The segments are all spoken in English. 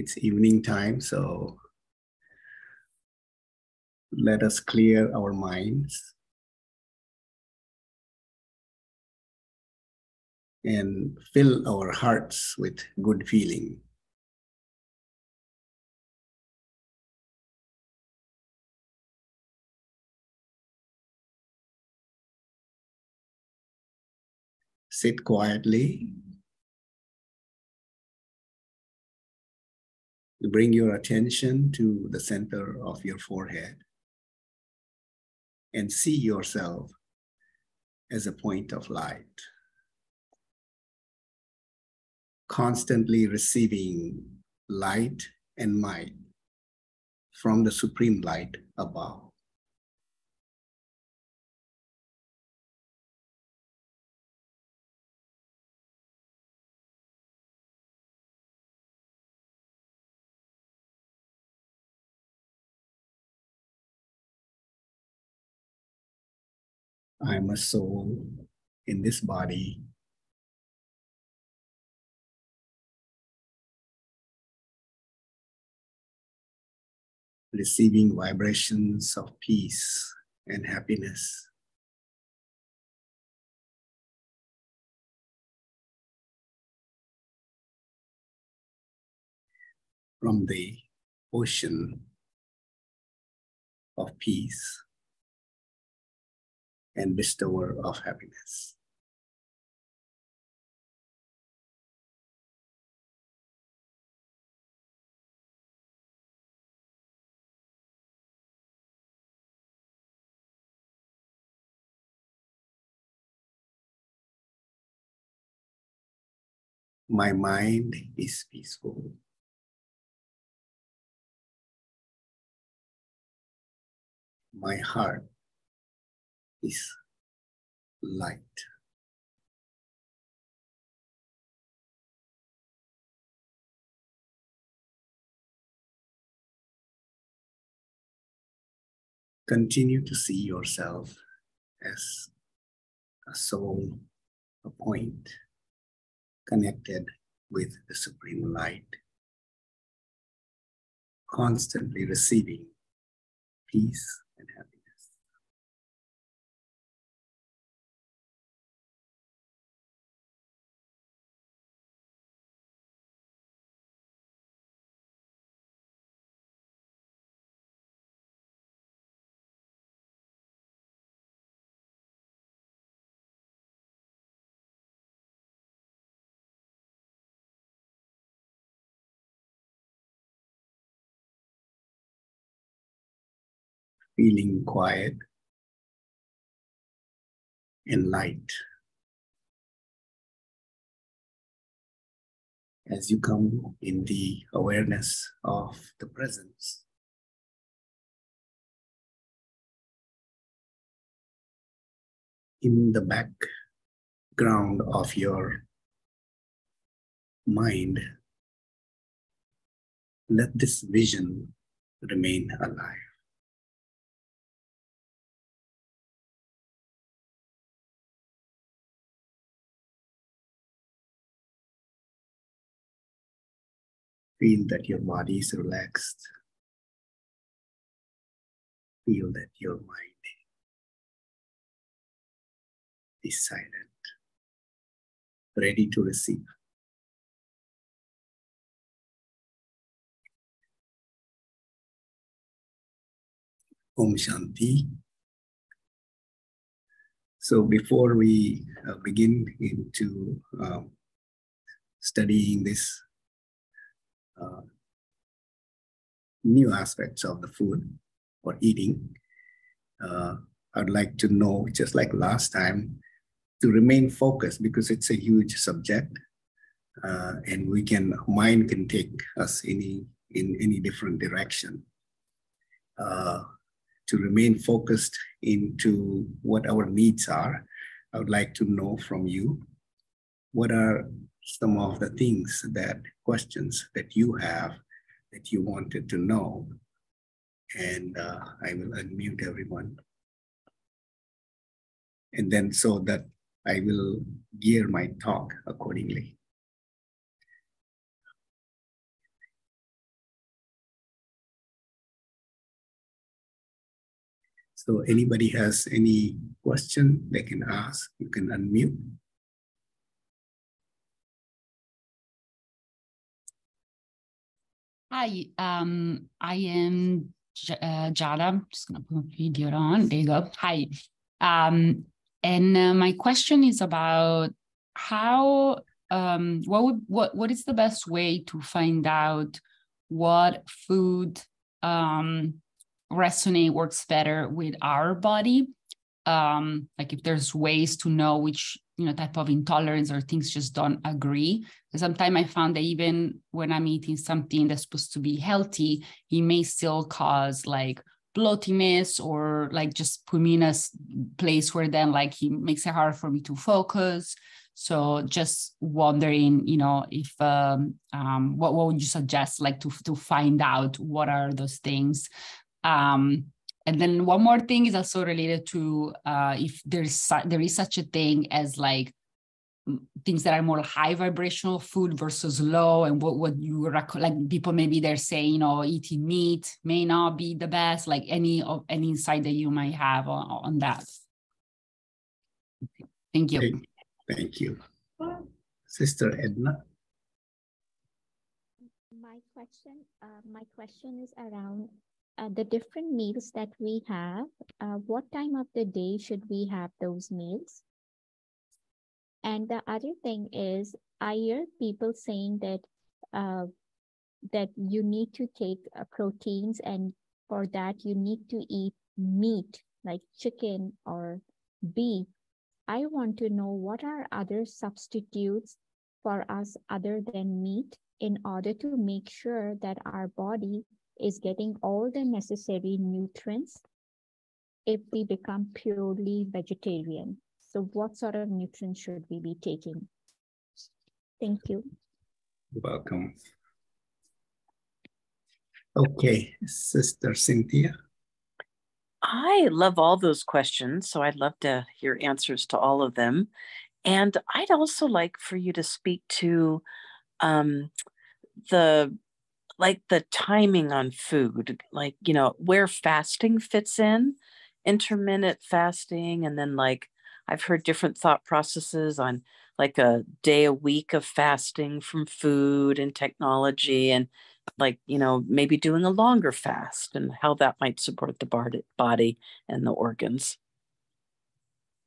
It's evening time, so let us clear our minds and fill our hearts with good feeling. Sit quietly. Bring your attention to the center of your forehead and see yourself as a point of light. Constantly receiving light and might from the supreme light above. I'm a soul in this body. Receiving vibrations of peace and happiness. From the ocean of peace and bestower of happiness. My mind is peaceful. My heart is light. Continue to see yourself as a soul, a point connected with the Supreme Light, constantly receiving peace feeling quiet and light. As you come in the awareness of the presence. In the background of your mind, let this vision remain alive. Feel that your body is relaxed. Feel that your mind is silent, ready to receive. Om Shanti. So before we uh, begin into um, studying this uh, new aspects of the food or eating. Uh, I'd like to know, just like last time, to remain focused because it's a huge subject, uh, and we can mind can take us any in any different direction. Uh, to remain focused into what our needs are, I would like to know from you what are some of the things that questions that you have that you wanted to know. And uh, I will unmute everyone. And then so that I will gear my talk accordingly. So anybody has any question they can ask, you can unmute. Hi, um, I am J uh, Jada. I'm just gonna put my video on. There you go. Hi. Um, and uh, my question is about how um, what would what what is the best way to find out what food um, resonate works better with our body um, like if there's ways to know which you know type of intolerance or things just don't agree sometimes i found that even when i'm eating something that's supposed to be healthy it may still cause like bloatiness or like just put me in a place where then like it makes it hard for me to focus so just wondering, you know, if um, um, what what would you suggest, like to to find out what are those things. Um, and then one more thing is also related to uh, if there's there is such a thing as like things that are more high vibrational food versus low and what what you like people maybe they're saying you know eating meat may not be the best like any of any insight that you might have on, on that thank you Thank you. Sister Edna. My question, uh, my question is around uh, the different meals that we have. Uh, what time of the day should we have those meals? And the other thing is, I hear people saying that uh, that you need to take uh, proteins, and for that you need to eat meat like chicken or beef I want to know what are other substitutes for us other than meat in order to make sure that our body is getting all the necessary nutrients if we become purely vegetarian. So what sort of nutrients should we be taking? Thank you. Welcome. Okay, Sister Cynthia. I love all those questions, so I'd love to hear answers to all of them. And I'd also like for you to speak to um, the like the timing on food, like you know where fasting fits in, intermittent fasting, and then like I've heard different thought processes on like a day a week of fasting from food and technology and like you know maybe doing a longer fast and how that might support the body and the organs.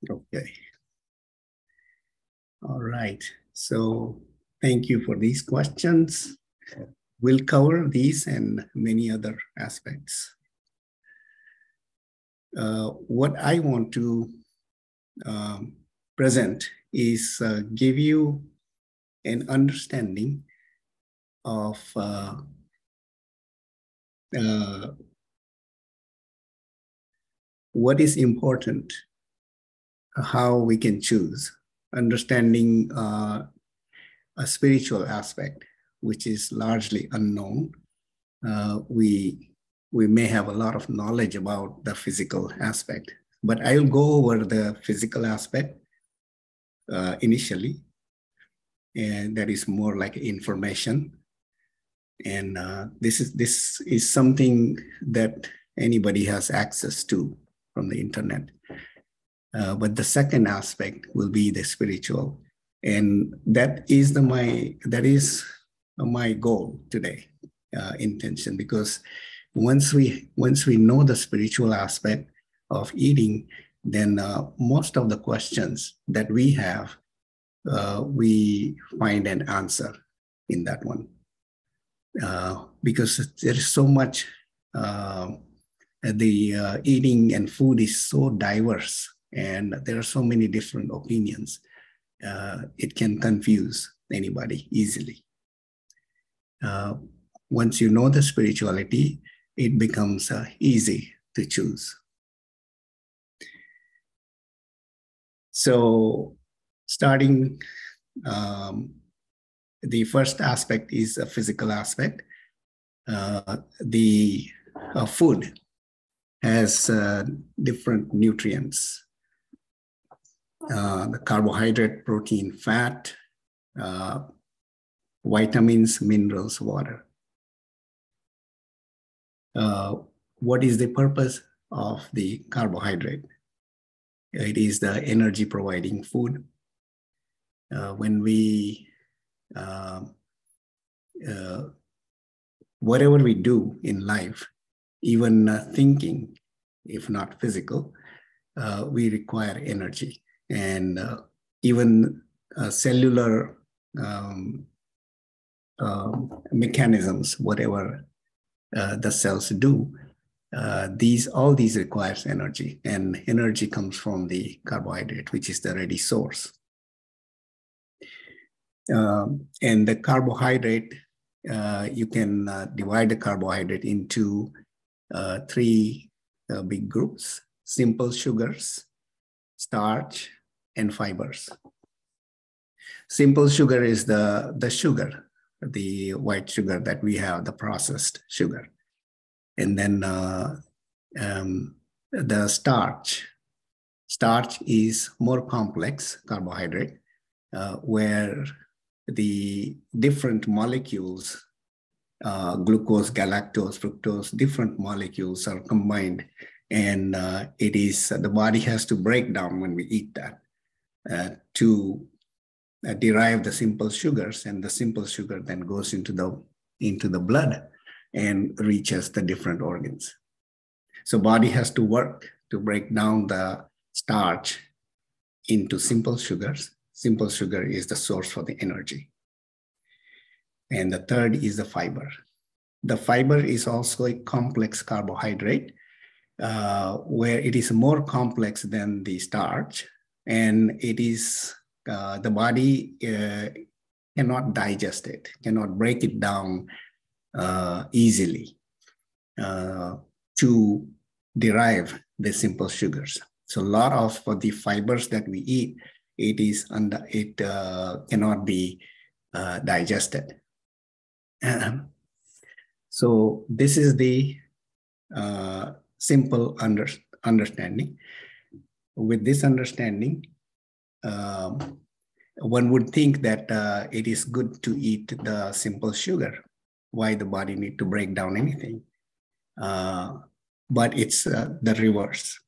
Okay. All right. So thank you for these questions we'll cover these and many other aspects. Uh, what i want to um, present is uh, give you an understanding of uh, uh, what is important, how we can choose, understanding uh, a spiritual aspect, which is largely unknown. Uh, we, we may have a lot of knowledge about the physical aspect, but I'll go over the physical aspect uh, initially, and that is more like information. And uh, this is this is something that anybody has access to from the internet. Uh, but the second aspect will be the spiritual. And that is the my that is my goal today uh, intention. Because once we once we know the spiritual aspect of eating then uh, most of the questions that we have uh, we find an answer in that one. Uh, because there is so much uh, the uh, eating and food is so diverse and there are so many different opinions it can confuse anybody easily uh, once you know the spirituality it becomes easy to choose so starting um, the first aspect is a physical aspect. Uh, the uh, food has uh, different nutrients. Uh, the carbohydrate, protein, fat, uh, vitamins, minerals, water. Uh, what is the purpose of the carbohydrate. It is the energy providing food. Uh, when we, uh, uh, whatever we do in life, even uh, thinking, if not physical, uh, we require energy. And even cellular um, mechanisms, whatever the cells do, uh, these all these requires energy and energy comes from the carbohydrate which is the ready source. Um, and the carbohydrate uh, you can uh, divide the carbohydrate into uh, three uh, big groups simple sugars starch and fibers. Simple sugar is the the sugar the white sugar that we have the processed sugar and then uh, um, the starch. Starch is more complex carbohydrate, uh, where the different molecules, uh, glucose, galactose, fructose, different molecules are combined, and uh, it is the body has to break down when we eat that uh, to uh, derive the simple sugars, and the simple sugar then goes into the into the blood and reaches the different organs. So body has to work to break down the starch into simple sugars. Simple sugar is the source for the energy. And the third is the fiber. The fiber is also a complex carbohydrate uh, where it is more complex than the starch and it is uh, the body uh, cannot digest it, cannot break it down uh, easily uh, to derive the simple sugars. So a lot of the fibers that we eat, it is under it uh, cannot be digested. So this is the simple under, understanding. With this understanding, um, one would think that uh, it is good to eat the simple sugar why the body need to break down anything. Uh, but it's uh, the reverse.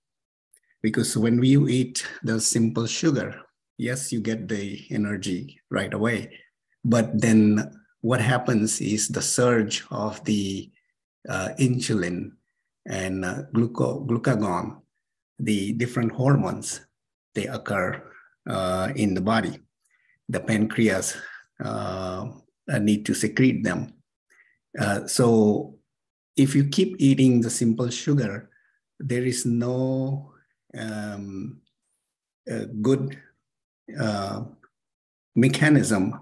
Because when you eat the simple sugar, yes, you get the energy right away. But then what happens is the surge of the uh, insulin and uh, gluco- glucagon, the different hormones, they occur uh, in the body. The pancreas uh, need to secrete them uh, so if you keep eating the simple sugar, there is no um, good uh, mechanism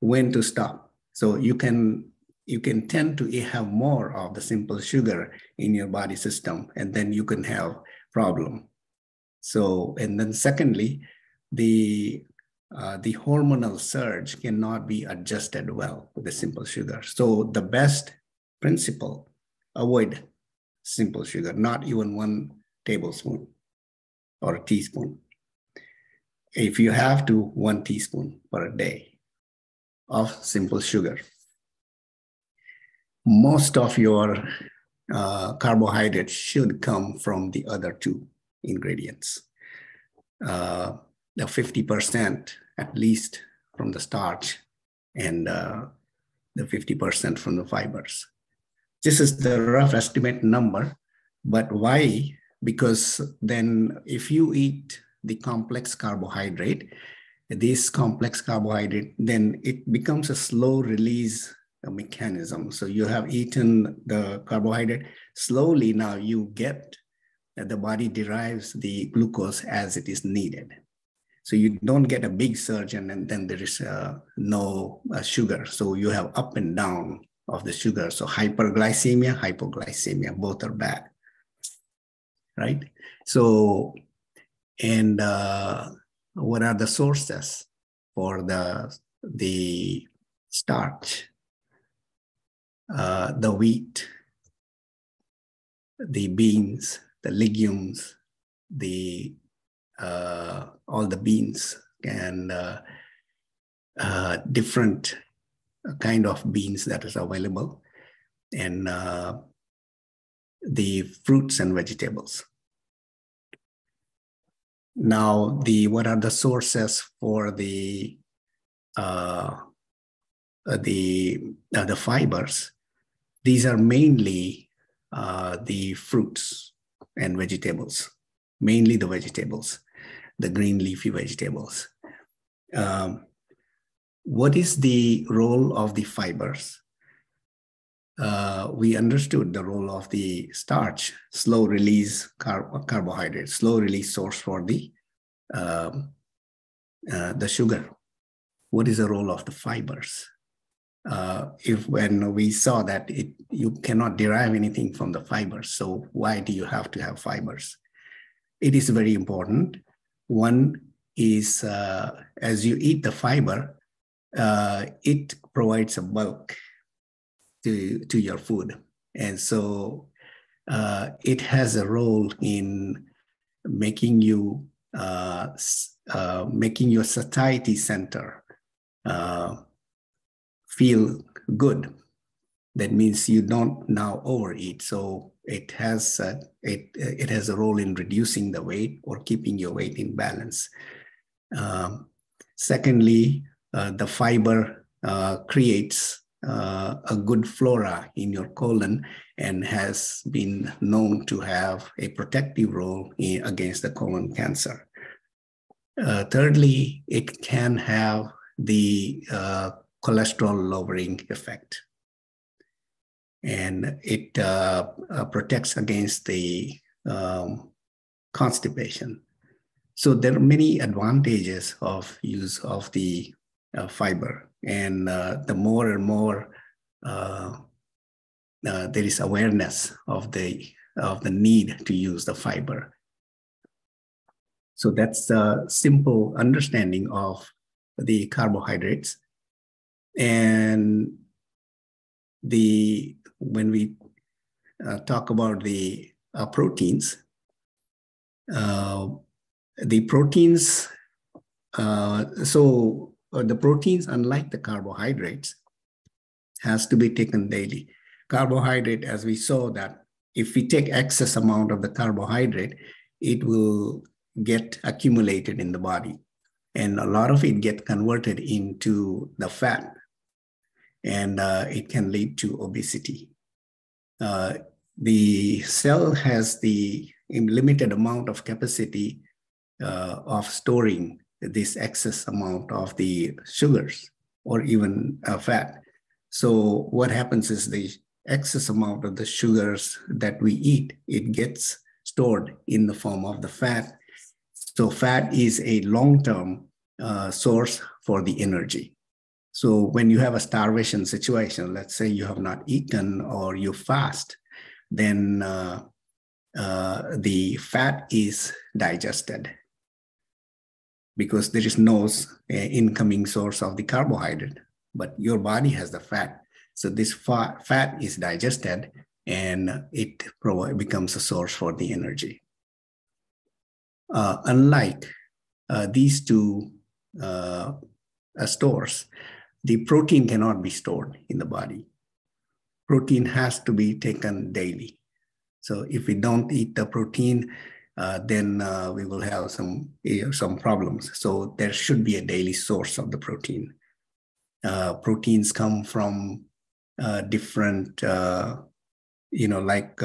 when to stop. So you can you can tend to have more of the simple sugar in your body system, and then you can have problem. So and then secondly, the uh, the hormonal surge cannot be adjusted well with the simple sugar. So the best principle, avoid simple sugar, not even one tablespoon or a teaspoon. If you have to, one teaspoon per day of simple sugar. Most of your uh, carbohydrates should come from the other two ingredients. Uh, the 50% at least from the starch and uh, the 50% from the fibers. This is the rough estimate number, but why? Because then if you eat the complex carbohydrate, this complex carbohydrate, then it becomes a slow release mechanism. So you have eaten the carbohydrate, slowly now you get that the body derives the glucose as it is needed. So you don't get a big surge and then, there is uh, no uh, sugar. So you have up and down of the sugar. So hyperglycemia, hypoglycemia, both are bad, right? So, and uh, what are the sources for the, the starch? Uh, the wheat, the beans, the legumes, the uh, all the beans and uh, uh, different kind of beans that is available. And the fruits and vegetables. Now, the what are the sources for the uh, uh the uh, the fibers? These are mainly uh, the fruits and vegetables, mainly the vegetables, the green leafy vegetables. Um, what is the role of the fibers? Uh, we understood the role of the starch, slow release car carbohydrate, slow release source for the um, uh, the sugar. What is the role of the fibers? Uh, if when we saw that it you cannot derive anything from the fibers, so why do you have to have fibers? It is very important. One is uh, as you eat the fiber, uh, it provides a bulk to, to your food. And so uh, it has a role in making you uh, uh, making your satiety center uh, feel good. That means you don't now overeat. So it has a, it it has a role in reducing the weight or keeping your weight in balance. Um, secondly, uh, the fiber uh, creates uh, a good flora in your colon and has been known to have a protective role in, against the colon cancer. Uh, thirdly, it can have the uh, cholesterol lowering effect. And it uh, protects against the um, constipation. So there are many advantages of use of the uh, fiber. And uh, the more and more uh, there is awareness of the of the need to use the fiber. So that's a simple understanding of the carbohydrates. And the when we uh, talk about the uh, proteins, uh, the proteins, so uh, the proteins, unlike the carbohydrates, has to be taken daily. Carbohydrate, as we saw that if we take excess amount of the carbohydrate, it will get accumulated in the body. And a lot of it get converted into the fat. And uh, it can lead to obesity. Uh, the cell has the limited amount of capacity uh, of storing this excess amount of the sugars or even uh, fat. So what happens is the excess amount of the sugars that we eat, it gets stored in the form of the fat. So fat is a long-term uh, source for the energy. So when you have a starvation situation, let's say you have not eaten or you fast, then uh, uh, the fat is digested because there is no uh, incoming source of the carbohydrate, but your body has the fat. So this fat, fat is digested and it becomes a source for the energy. Uh, unlike uh, these two uh, uh, stores, the protein cannot be stored in the body. Protein has to be taken daily. So if we don't eat the protein, uh, then uh, we will have some some problems. So there should be a daily source of the protein. Uh, proteins come from uh, different, uh, you know, like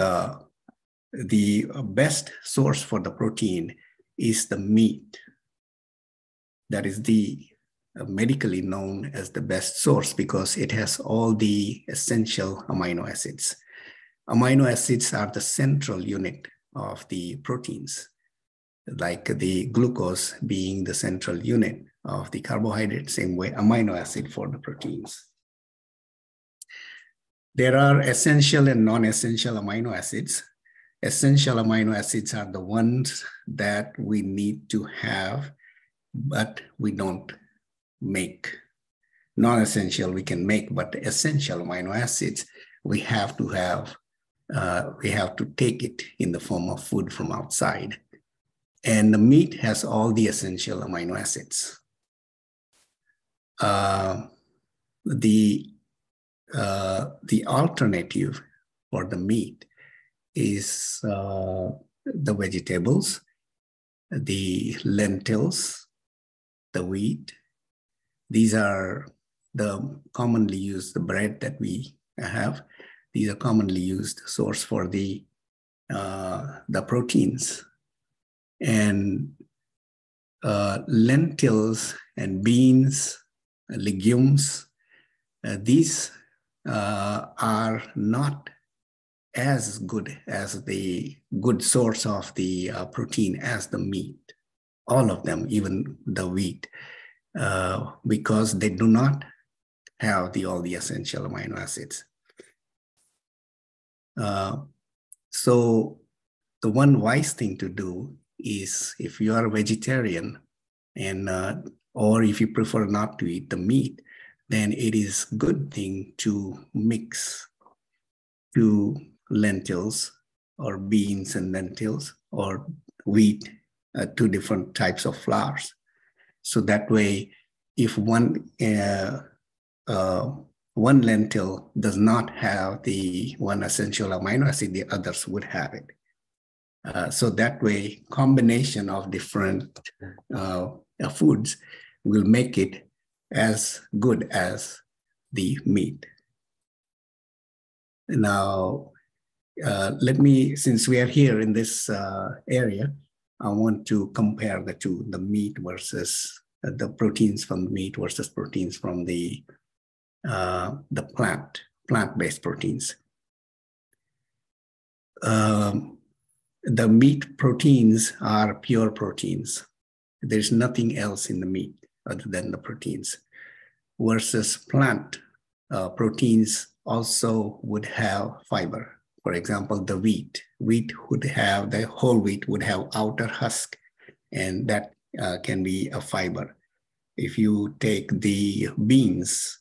the best source for the protein is the meat. That is the Uh, medically known as the best source because it has all the essential amino acids. Amino acids are the central unit of the proteins, like the glucose being the central unit of the carbohydrate, same way amino acid for the proteins. There are essential and non-essential amino acids. Essential amino acids are the ones that we need to have, but we don't make. Non-essential we can make, but essential amino acids we have to have uh, we have to take it in the form of food from outside. And the meat has all the essential amino acids. Uh, the, uh, the alternative for the meat is uh, the vegetables, the lentils, the wheat. These are the commonly used the bread that we have. These are commonly used source for the uh, the proteins. And uh, lentils and beans, legumes, uh, these uh, are not as good as the good source of the uh, protein as the meat. All of them, even the wheat, uh, because they do not have the all the essential amino acids. Uh, so the one wise thing to do is if you are a vegetarian and uh, or if you prefer not to eat the meat, then it is good thing to mix two lentils or beans and lentils or wheat, uh, two different types of flours. So that way, if one uh, uh, one lentil does not have the one essential amino acid, the others would have it. Uh, so that way, combination of different uh, foods will make it as good as the meat. Now, uh, let me, since we are here in this uh, area, I want to compare the two, the meat versus uh, the proteins from the meat versus proteins from the uh, the plant, plant-based proteins. Um, the meat proteins are pure proteins. There's nothing else in the meat other than the proteins. Versus plant uh, proteins also would have fiber. For example, the wheat. Wheat would have, the whole wheat would have outer husk, and that uh, can be a fiber. If you take the beans,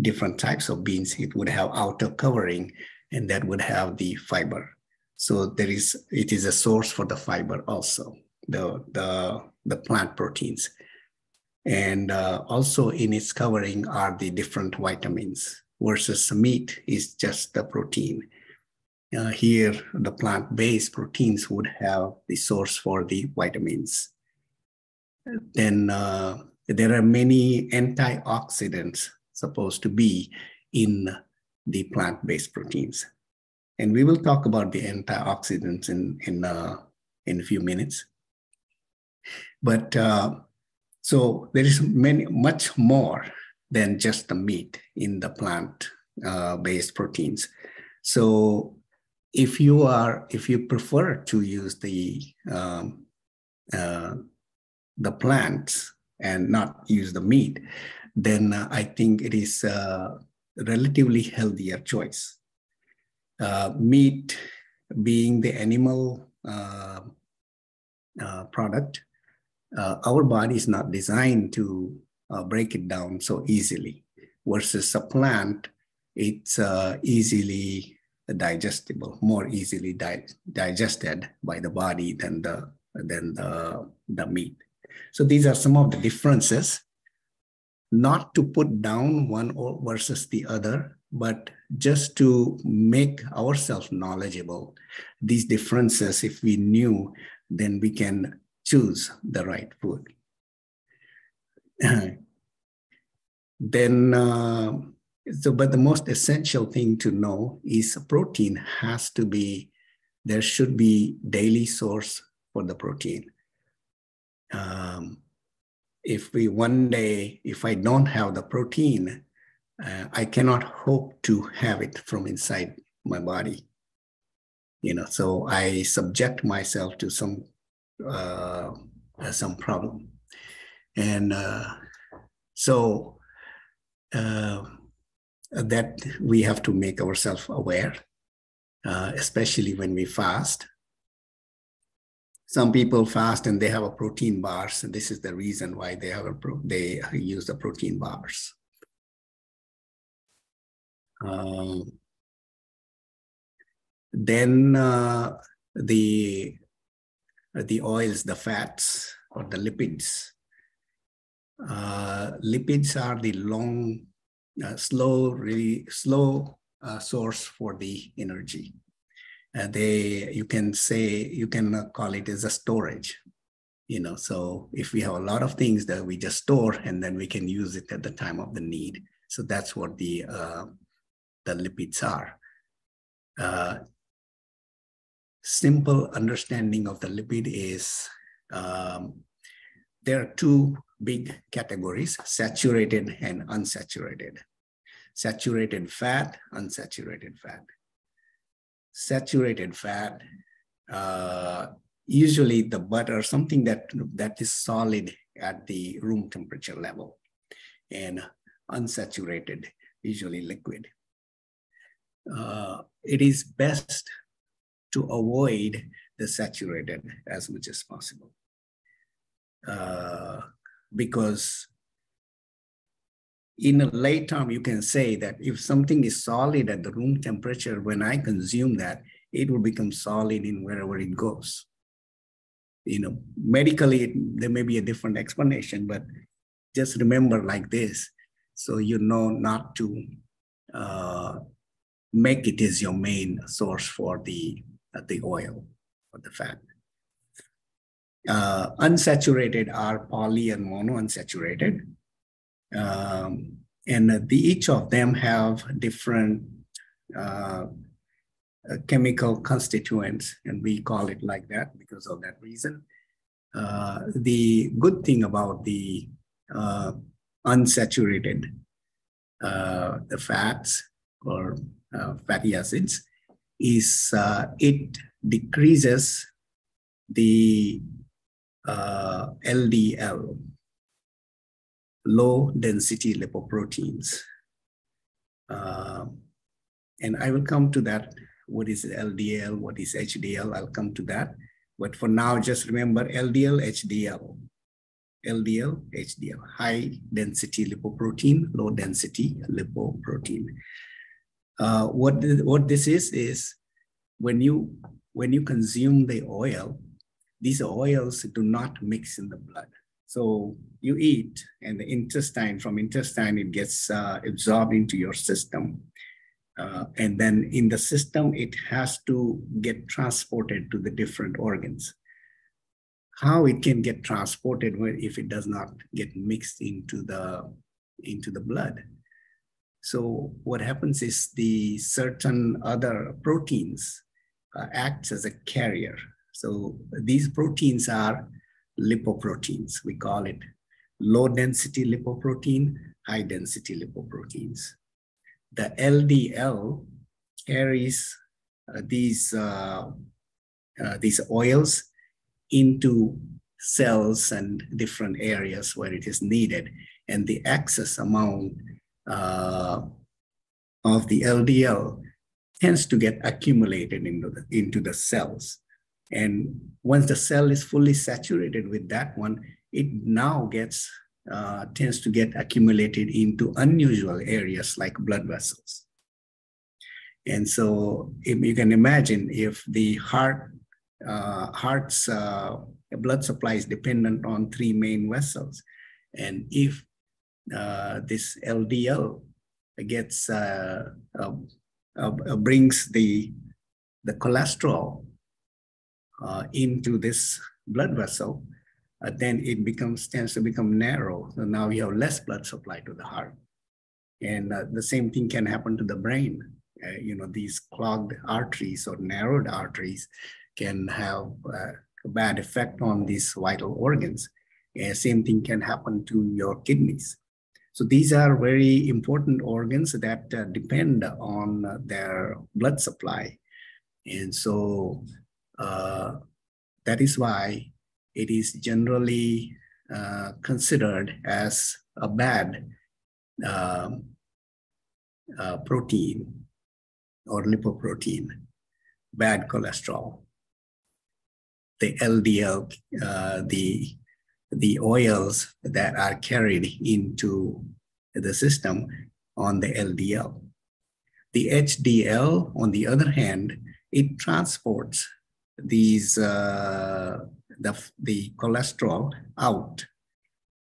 different types of beans, it would have outer covering and that would have the fiber. So there is, it is a source for the fiber also, the, the, the plant proteins. And uh, also in its covering are the different vitamins versus meat is just the protein. Uh, here, the plant-based proteins would have the source for the vitamins. Then uh, there are many antioxidants supposed to be in the plant-based proteins. And we will talk about the antioxidants in, in, uh, in a few minutes. But uh, so there is many, much more than just the meat in the plant-based uh, proteins. So if you are, if you prefer to use the um, uh, the plants and not use the meat, then uh, I think it is a relatively healthier choice. Uh, meat being the animal uh, uh product, uh, our body is not designed to uh, break it down so easily. Versus a plant, it's easily digestible, more easily di digested by the body than the than the, the meat. So these are some of the differences not to put down one or versus the other, but just to make ourselves knowledgeable. These differences, if we knew, then we can choose the right food. then, uh, so, but the most essential thing to know is protein has to be, there should be daily source for the protein. Um, if we one day, if I don't have the protein, uh, I cannot hope to have it from inside my body. You know, so I subject myself to some uh, uh some problem, and uh, so uh, that we have to make ourselves aware, uh, especially when we fast. Some people fast and they have a protein bars and this is the reason why they have a pro- they use the protein bars. Um, then uh, the the oils the fats or the lipids uh, lipids are the long uh, slow really slow uh, source for the energy. Uh, they you can say you can call it as a storage you know. So if we have a lot of things that we just store and then we can use it at the time of the need. So that's what the uh, the lipids are. Uh, simple understanding of the lipid is um, there are two big categories saturated and unsaturated. Saturated fat unsaturated fat. Saturated fat, uh, usually the butter, something that, that is solid at the room temperature level. And unsaturated, usually liquid. Uh, it is best to avoid the saturated as much as possible. Uh, because in a late term, you can say that if something is solid at the room temperature, when I consume that, it will become solid in wherever it goes. You know, medically, it, there may be a different explanation, but just remember like this. So you know not to uh, make it as your main source for the, uh, the oil or the fat. Uh, unsaturated are poly and monounsaturated. Um, and the, each of them have different uh, chemical constituents, and we call it like that because of that reason. Uh, the good thing about the uh, unsaturated uh, the fats or uh, fatty acids is it decreases the LDL low density lipoproteins. Uh, and I will come to that. What is LDL? What is HDL? I'll come to that. But for now, just remember LDL, HDL. LDL, HDL, high density lipoprotein, low density lipoprotein. Uh, what, what this is, is when you, when you consume the oil, these oils do not mix in the blood. So you eat, and the intestine, from intestine, it gets uh, absorbed into your system. Uh, and then in the system, it has to get transported to the different organs. How it can get transported if it does not get mixed into the, into the blood. So what happens is the certain other proteins uh, acts as a carrier. So these proteins are lipoproteins. We call it low density lipoprotein, high density lipoproteins. The LDL carries uh, these, uh, uh, these oils into cells and different areas where it is needed. And the excess amount uh, of the LDL tends to get accumulated into the, into the cells. And once the cell is fully saturated with that one, it now gets uh, tends to get accumulated into unusual areas like blood vessels. And so if you can imagine if the heart uh, heart's uh, blood supply is dependent on three main vessels, and if uh, this LDL gets uh, uh, brings the the cholesterol uh, into this blood vessel, uh, then it becomes tends to become narrow. So now you have less blood supply to the heart. And uh, the same thing can happen to the brain. Uh, you know, these clogged arteries or narrowed arteries can have uh, a bad effect on these vital organs. And same thing can happen to your kidneys. So these are very important organs that uh, depend on their blood supply. And so uh, that is why it is generally uh, considered as a bad um, uh, protein or lipoprotein, bad cholesterol. The LDL, uh, the, the oils that are carried into the system on the LDL. The HDL, on the other hand, it transports these uh, the, the cholesterol out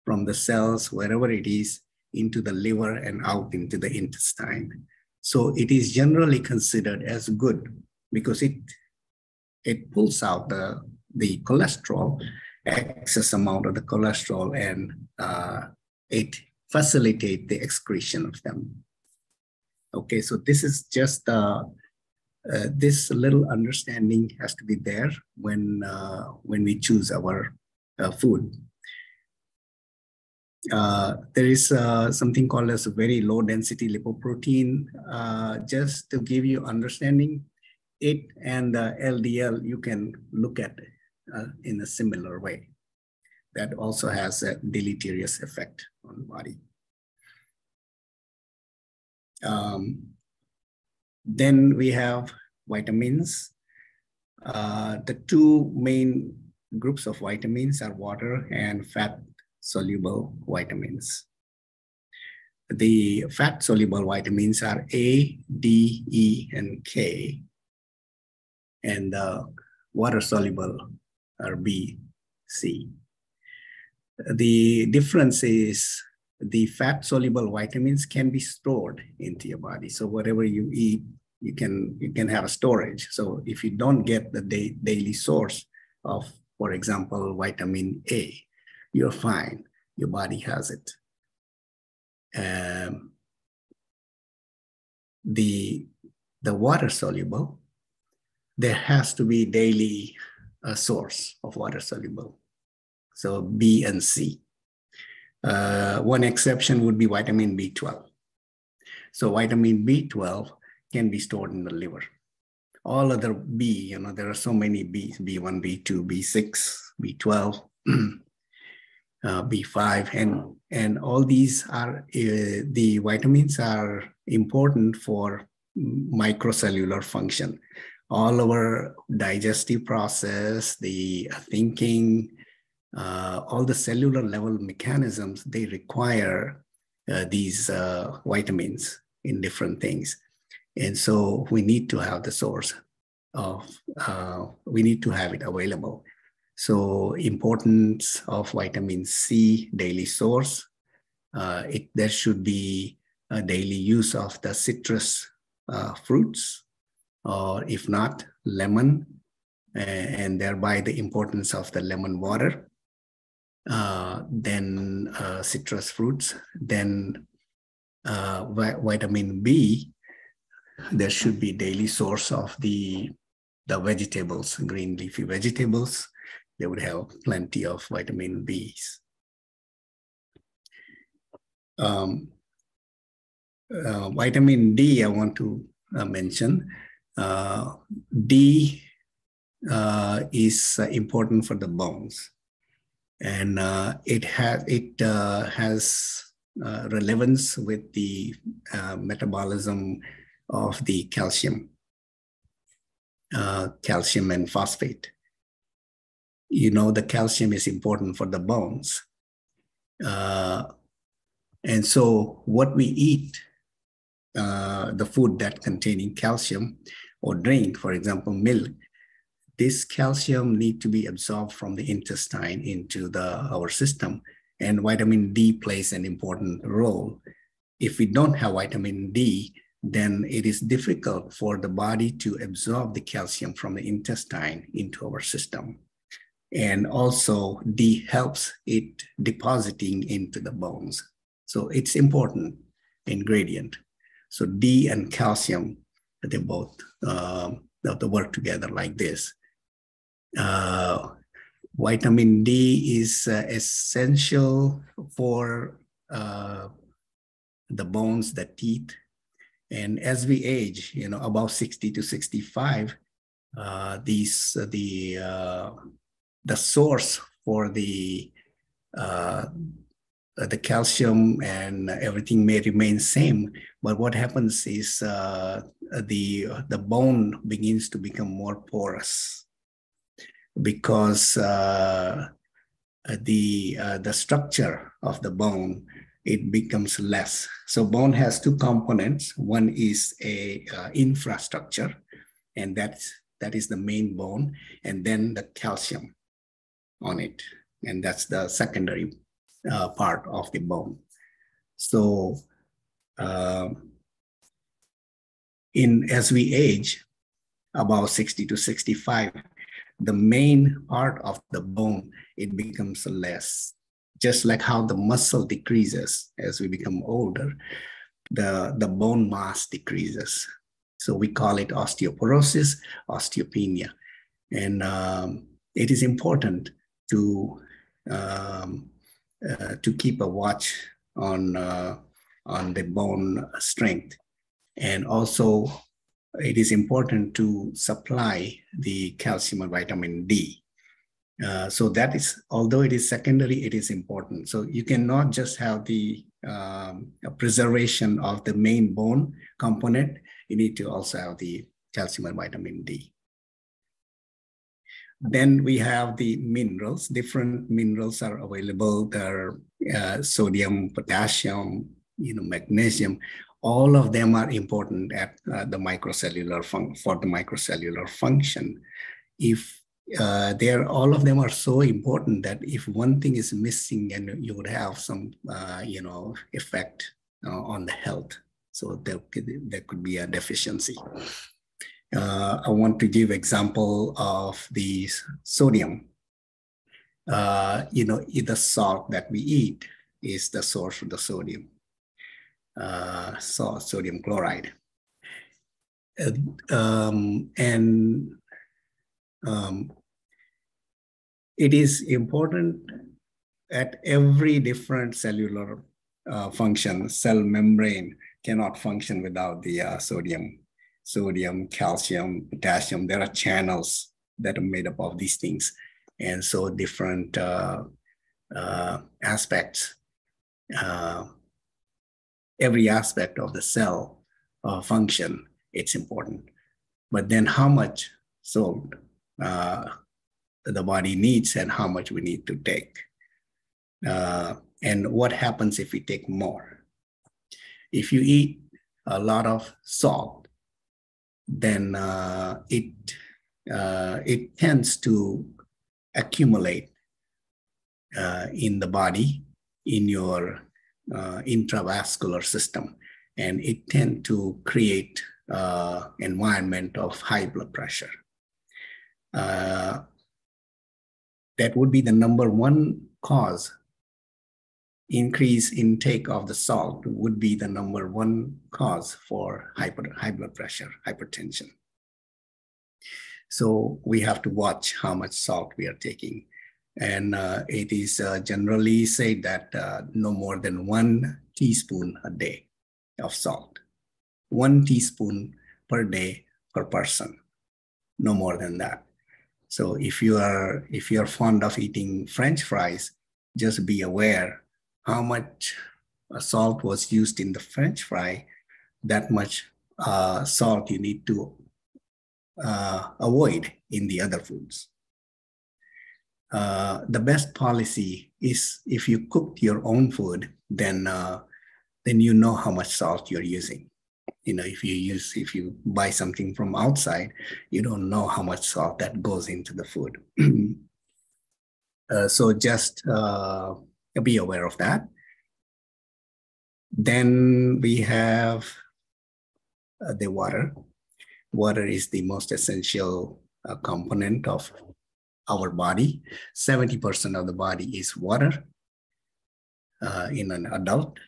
from the cells wherever it is into the liver and out into the intestine so it is generally considered as good because it it pulls out the, the cholesterol, excess amount of the cholesterol, and uh, it facilitates the excretion of them. Okay, so this is just uh, uh, this little understanding has to be there when uh, when we choose our uh, food. Uh, there is uh, something called as a very low density lipoprotein. Just to give you understanding, it and the LDL you can look at in a similar way. That also has a deleterious effect on the body. Um, then we have vitamins. Uh, the two main groups of vitamins are water and fat soluble vitamins. The fat soluble vitamins are A, D, E, and K. And the water soluble are B, C. The difference is the fat soluble vitamins can be stored into your body. So whatever you eat, you can you can have a storage. So if you don't get the daily source of, for example, vitamin A, you're fine. Your body has it. Um, the the water soluble, there has to be daily a uh, source of water soluble. So B and C. Uh, one exception would be vitamin B12. So vitamin B12 can be stored in the liver. All other B, you know, there are so many Bs, B1, B2, B6, B12, uh, B5, and, and all these are, uh, the vitamins are important for microcellular function. All our digestive process, the thinking, uh, all the cellular level mechanisms, they require uh, these uh, vitamins in different things. And so we need to have the source of, uh, we need to have it available. So importance of vitamin C daily source, uh, it, there should be a daily use of the citrus uh, fruits, or if not, lemon, and thereby the importance of the lemon water uh, then uh, citrus fruits, then uh, vitamin B, there should be daily source of the, the vegetables, green leafy vegetables. They would have plenty of vitamin Bs. Um, uh, vitamin D, I want to uh, mention. Uh, D is important for the bones and uh, it has it uh, has uh, relevance with the uh, metabolism of the calcium, uh, calcium and phosphate. You know, the calcium is important for the bones. Uh, and so what we eat, the food that containing calcium or drink, for example, milk, this calcium need to be absorbed from the intestine into the, our system. And vitamin D plays an important role. If we don't have vitamin D, then it is difficult for the body to absorb the calcium from the intestine into our system. And also D helps it depositing into the bones. So it's important ingredient. So D and calcium, they both uh, they work together like this uh, vitamin D is uh, essential for uh, the bones, the teeth. And as we age, you know, about 60 to 65, uh, these, uh, the, uh, the source for the, the calcium and everything may remain same, but what happens is the, the bone begins to become more porous because uh, the uh, the structure of the bone it becomes less. So bone has two components. One is a uh, infrastructure, and that's that is the main bone, and then the calcium on it, and that's the secondary uh, part of the bone. So um, in as we age, about 60 to 65, the main part of the bone, it becomes less. Just like how the muscle decreases as we become older, the, the bone mass decreases. So we call it osteoporosis, osteopenia. And um, it is important to, um, uh, to keep a watch on, uh, on the bone strength. And also it is important to supply the calcium and vitamin D. Uh, so that is, although it is secondary, it is important. So you cannot just have the um, preservation of the main bone component. You need to also have the calcium and vitamin D. Then we have the minerals. Different minerals are available. There are uh, sodium, potassium, you know, magnesium all of them are important at uh, the microcellular fun- for the microcellular function. If uh, they're all of them are so important that if one thing is missing, and you would have some uh, you know effect uh, on the health. So there could, there could be a deficiency. Uh, I want to give example of the sodium. Uh, you know, the salt that we eat is the source of the sodium uh, sodium chloride. Um, and um, it is important at every different cellular uh, function, cell membrane cannot function without the uh, sodium, sodium, calcium, potassium. There are channels that are made up of these things. And so different uh, uh aspects uh, every aspect of the cell uh, function, it's important. But then how much salt uh, the body needs and how much we need to take. Uh, and what happens if we take more? If you eat a lot of salt, then uh, it, uh, it tends to accumulate uh, in the body, in your uh, intravascular system, and it tend to create uh, environment of high blood pressure. Uh, that would be the number one cause. Increase intake of the salt would be the number one cause for hyper, high blood pressure, hypertension. So we have to watch how much salt we are taking. And uh, it is uh, generally said that uh, no more than one teaspoon a day of salt, one teaspoon per day per person, no more than that. So if you are if you are fond of eating French fries, just be aware how much uh, salt was used in the French fry. That much uh, salt you need to uh, avoid in the other foods. Uh, the best policy is if you cook your own food, then uh, then you know how much salt you're using. You know, if you use if you buy something from outside, you don't know how much salt that goes into the food. uh, so just uh, be aware of that. Then we have uh, the water. Water is the most essential component of our body. 70% of the body is water uh, in an adult.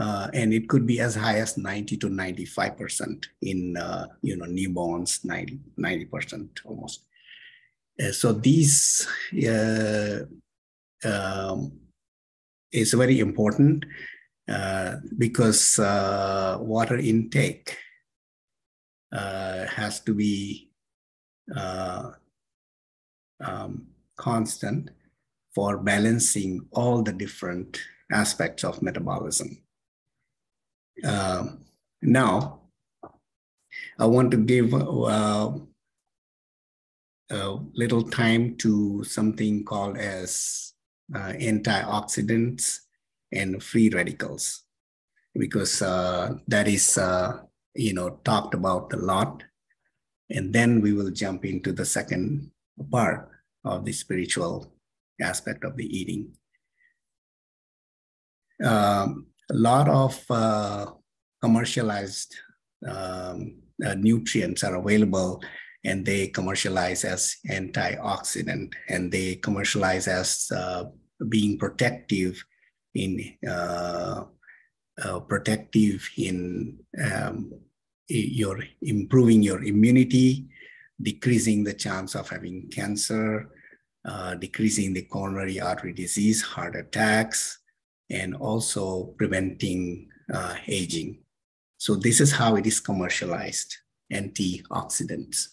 Uh, and it could be as high as 90 to 95% in uh, you know newborns 90 90% almost uh, so these uh, um, is very important uh, because water intake has to be um, constant for balancing all the different aspects of metabolism. Um, now, I want to give uh, a little time to something called as uh, antioxidants and free radicals, because uh, that is, uh, you know, talked about a lot. And then we will jump into the second part of the spiritual aspect of the eating. Um, a lot of uh, commercialized um, uh, nutrients are available and they commercialize as antioxidant, and they commercialize as uh, being protective in uh, uh, protective in um, your improving your immunity, decreasing the chance of having cancer, uh, decreasing the coronary artery disease, heart attacks, and also preventing uh, aging. So this is how it is commercialized, antioxidants.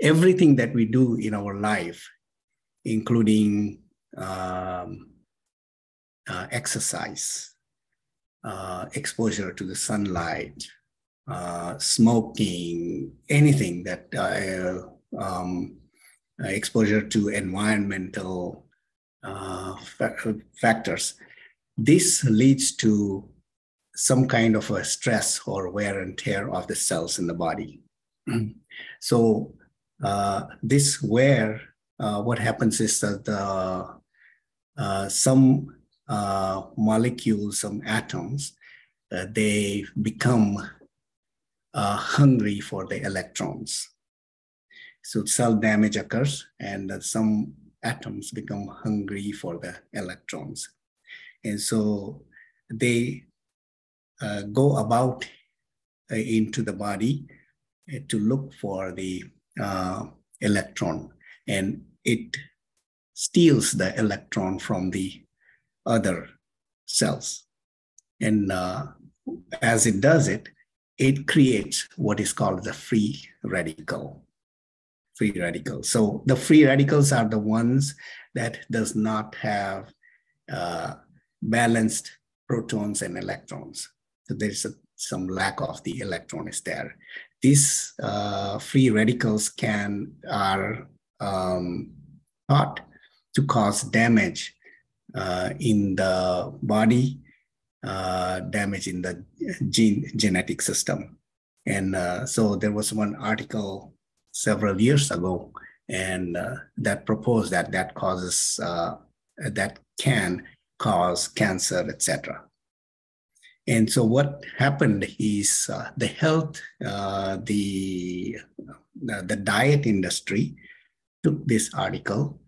Everything that we do in our life, including um, uh, exercise, uh, exposure to the sunlight, uh, smoking, anything that uh, um, uh, exposure to environmental uh, factors. This leads to some kind of a stress or wear and tear of the cells in the body. so this wear, what happens is that the, some molecules, some atoms, they become hungry for the electrons. So cell damage occurs and some atoms become hungry for the electrons. And so they uh, go about uh, into the body uh, to look for the uh, electron and it steals the electron from the other cells. And uh, as it does it, it creates what is called the free radical free radicals. So the free radicals are the ones that does not have uh, balanced protons and electrons. So there's a, some lack of the electron is there. These uh, free radicals can are um, thought to cause damage uh, in the body, uh, damage in the gene genetic system. And uh, so there was one article several years ago, and uh, that proposed that that causes uh, that can cause cancer, etc. And so what happened is uh, the health, the the diet industry took this article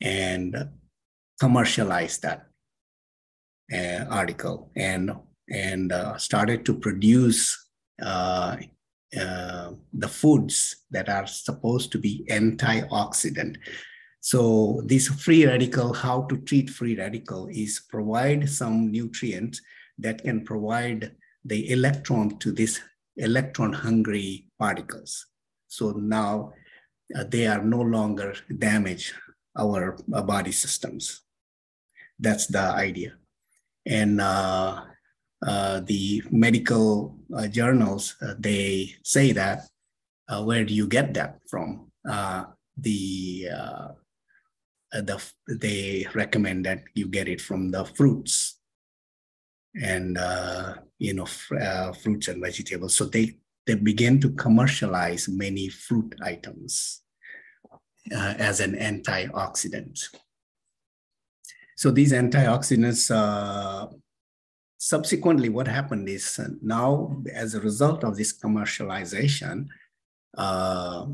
and commercialized that uh, article and and uh, started to produce uh, uh, the foods that are supposed to be antioxidant. So this free radical, how to treat free radical is provide some nutrients that can provide the electron to this electron hungry particles. So now uh, they are no longer damage our uh, body systems. That's the idea. And uh, uh, the medical uh, journals, uh, they say that, uh, where do you get that from? Uh, the, the, they recommend that you get it from the fruits and, you know, fruits and vegetables. So they, they begin to commercialize many fruit items as an antioxidant. So these antioxidants subsequently, what happened is uh, now, as a result of this commercialization, uh,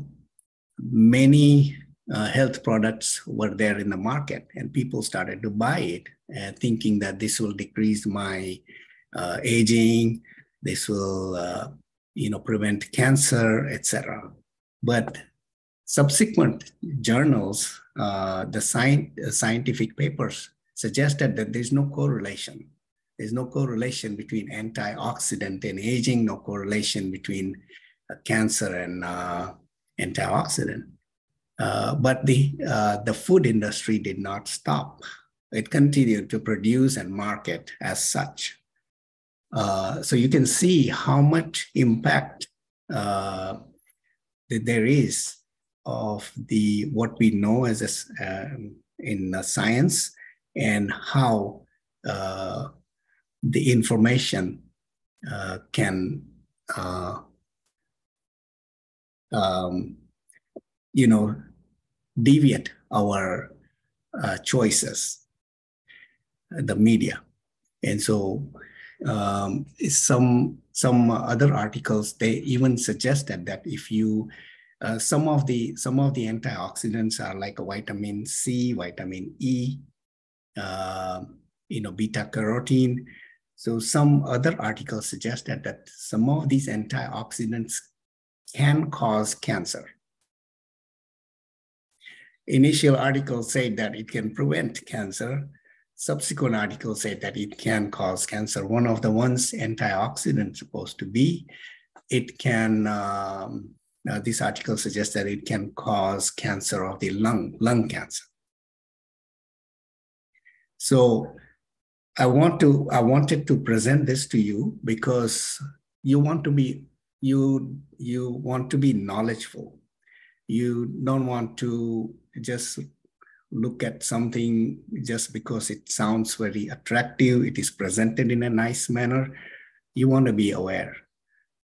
many uh, health products were there in the market, and people started to buy it, uh, thinking that this will decrease my uh, aging, this will, uh, you know, prevent cancer, etc. But subsequent journals, the sci- scientific papers suggested that there's no correlation there's no correlation between antioxidant and aging, no correlation between uh, cancer and uh, antioxidant. Uh, but the, uh, the food industry did not stop. It continued to produce and market as such. Uh, so you can see how much impact uh, that there is of the what we know as a, in science and how uh, the information uh, can, uh, um, you know, deviate our uh, choices, the media. And so um, some, some other articles, they even suggested that if you uh, some of the some of the antioxidants are like a vitamin C, vitamin E, you know, beta carotene. So some other articles suggested that some of these antioxidants can cause cancer. Initial articles say that it can prevent cancer. Subsequent articles say that it can cause cancer. One of the ones antioxidant supposed to be, it can um, uh, this article suggests that it can cause cancer of the lung, lung cancer. So I want to, I wanted to present this to you because you want to be, you, you want to be knowledgeable. You don't want to just look at something just because it sounds very attractive, it is presented in a nice manner. You want to be aware.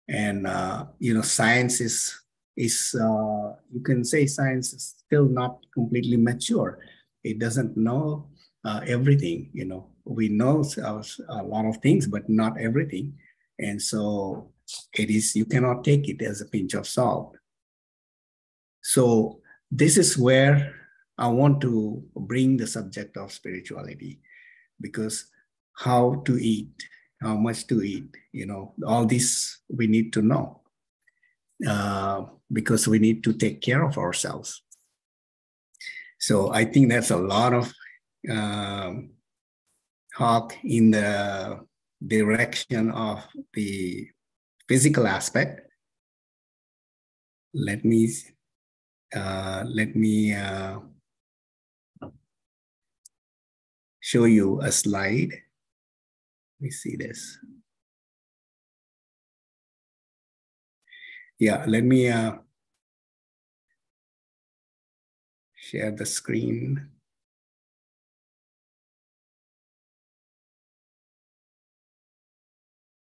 And, uh, you know, science is is uh, you can say science is still not completely mature. It doesn't know uh, everything. You know, we know a lot of things, but not everything. And so it is you cannot take it as a pinch of salt. So this is where I want to bring the subject of spirituality, because how to eat, how much to eat, you know, all this we need to know. Uh, because we need to take care of ourselves. So I think that's a lot of um, talk in the direction of the physical aspect. Let me uh, let me uh, show you a slide. Let me see this. Yeah, let me uh, share the screen.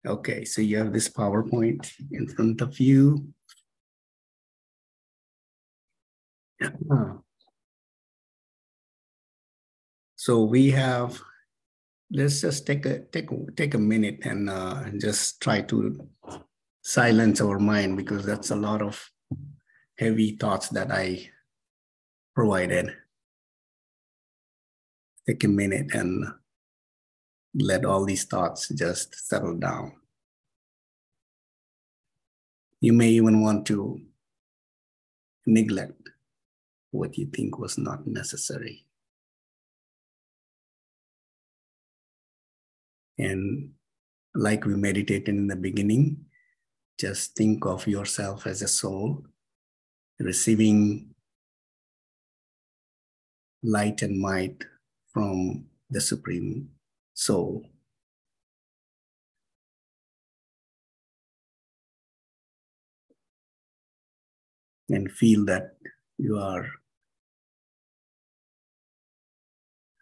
Okay, so you have this PowerPoint in front of you. So we have, let's just take a take take a minute and uh, just try to silence our mind because that's a lot of heavy thoughts that I provided. Take a minute and let all these thoughts just settle down. You may even want to neglect what you think was not necessary. And like we meditated in the beginning, just think of yourself as a soul receiving light and might from the Supreme Soul. And feel that you are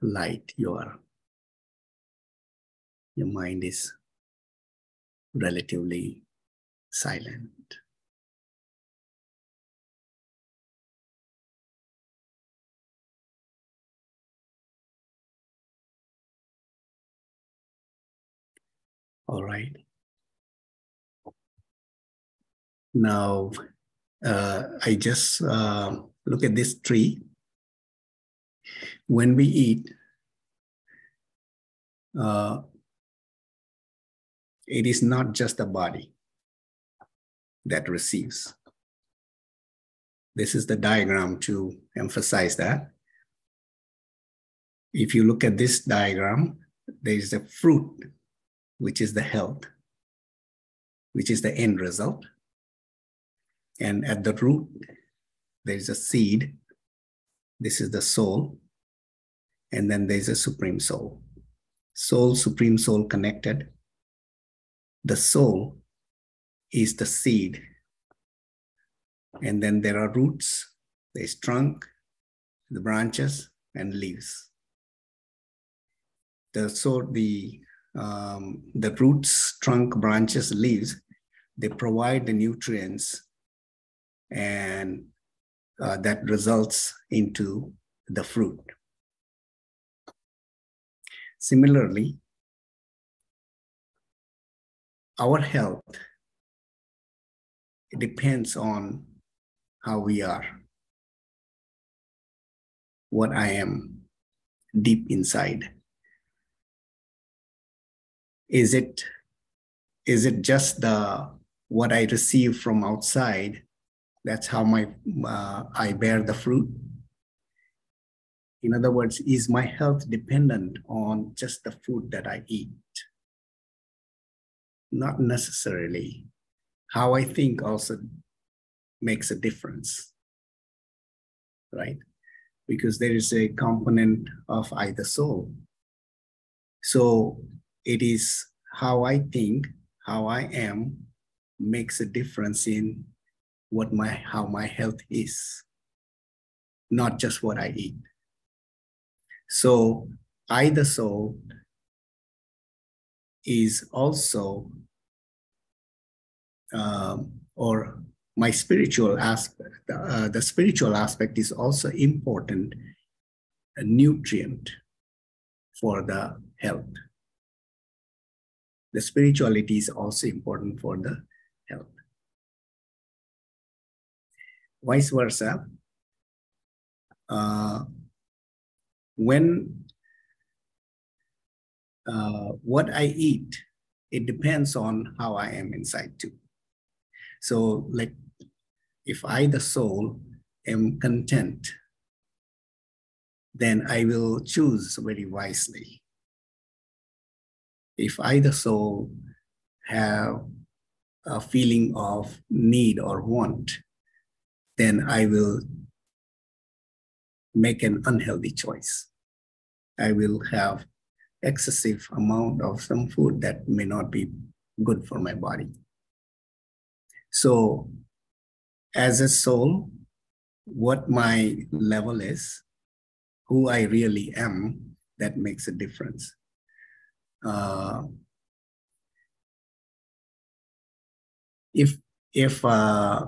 light, you are, your mind is relatively silent. All right. Now, uh, I just uh, look at this tree. When we eat, uh, it is not just the body that receives. This is the diagram to emphasize that. If you look at this diagram, there is a fruit, which is the health, which is the end result. And at the root, there is a seed. This is the soul. And then there's a supreme soul. Soul, supreme soul connected the soul is the seed. And then there are roots, there's trunk, the branches, and leaves. The, so the, um, the roots, trunk, branches, leaves, they provide the nutrients and uh, that results into the fruit. Similarly, our health depends on how we are, what I am deep inside. Is it is it just the what I receive from outside? That's how my uh, I bear the fruit. In other words, is my health dependent on just the food that I eat? Not necessarily. How I think also makes a difference, right? Because there is a component of either soul. So it is how I think, how I am, makes a difference in what my how my health is, not just what I eat. So either soul is also um, or my spiritual aspect, uh, the spiritual aspect is also important, a nutrient for the health. The spirituality is also important for the health. Vice versa, uh, when uh, what I eat, it depends on how I am inside too. So, like, if I, the soul, am content, then I will choose very wisely. If I, the soul, have a feeling of need or want, then I will make an unhealthy choice. I will have excessive amount of some food that may not be good for my body. So as a soul, what my level is, who I really am, that makes a difference. Uh, if if uh,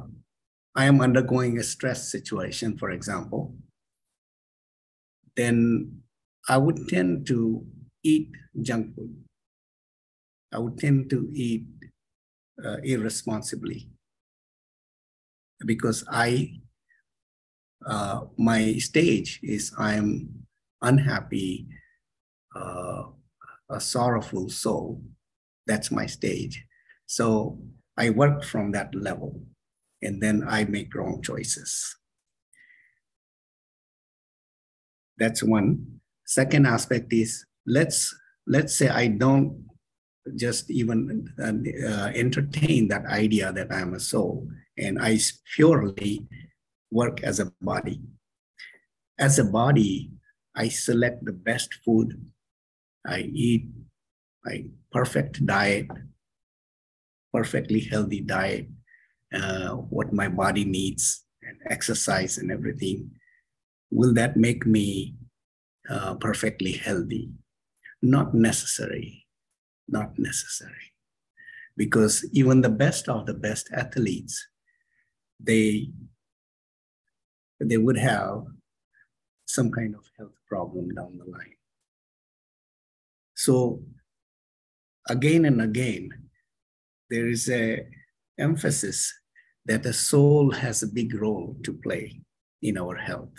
I am undergoing a stress situation, for example, then I would tend to eat junk food. I would tend to eat uh, irresponsibly because I, uh, my stage is I'm unhappy, uh, a sorrowful soul. That's my stage. So I work from that level and then I make wrong choices. That's one. Second aspect is let's let's say I don't just even uh, entertain that idea that I'm a soul and I purely work as a body. As a body, I select the best food. I eat a perfect diet, perfectly healthy diet, uh, what my body needs, and exercise and everything. Will that make me uh, perfectly healthy? Not necessary. Not necessary. Because even the best of the best athletes they they would have some kind of health problem down the line. So again and again, there is a emphasis that the soul has a big role to play in our health.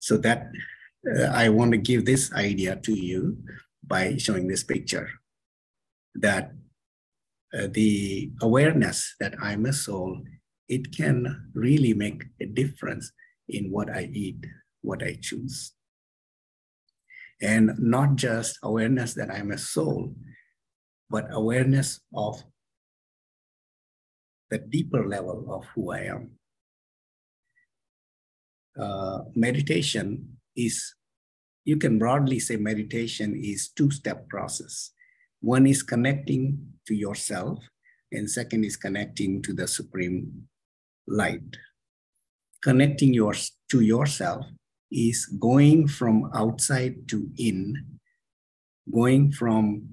So that uh, I want to give this idea to you by showing this picture that uh, the awareness that I'm a soul, it can really make a difference in what I eat, what I choose. And not just awareness that I'm a soul, but awareness of the deeper level of who I am. Uh, meditation is, you can broadly say meditation is two-step process. One is connecting to yourself, and second is connecting to the supreme light. Connecting yours to yourself is going from outside to in, going from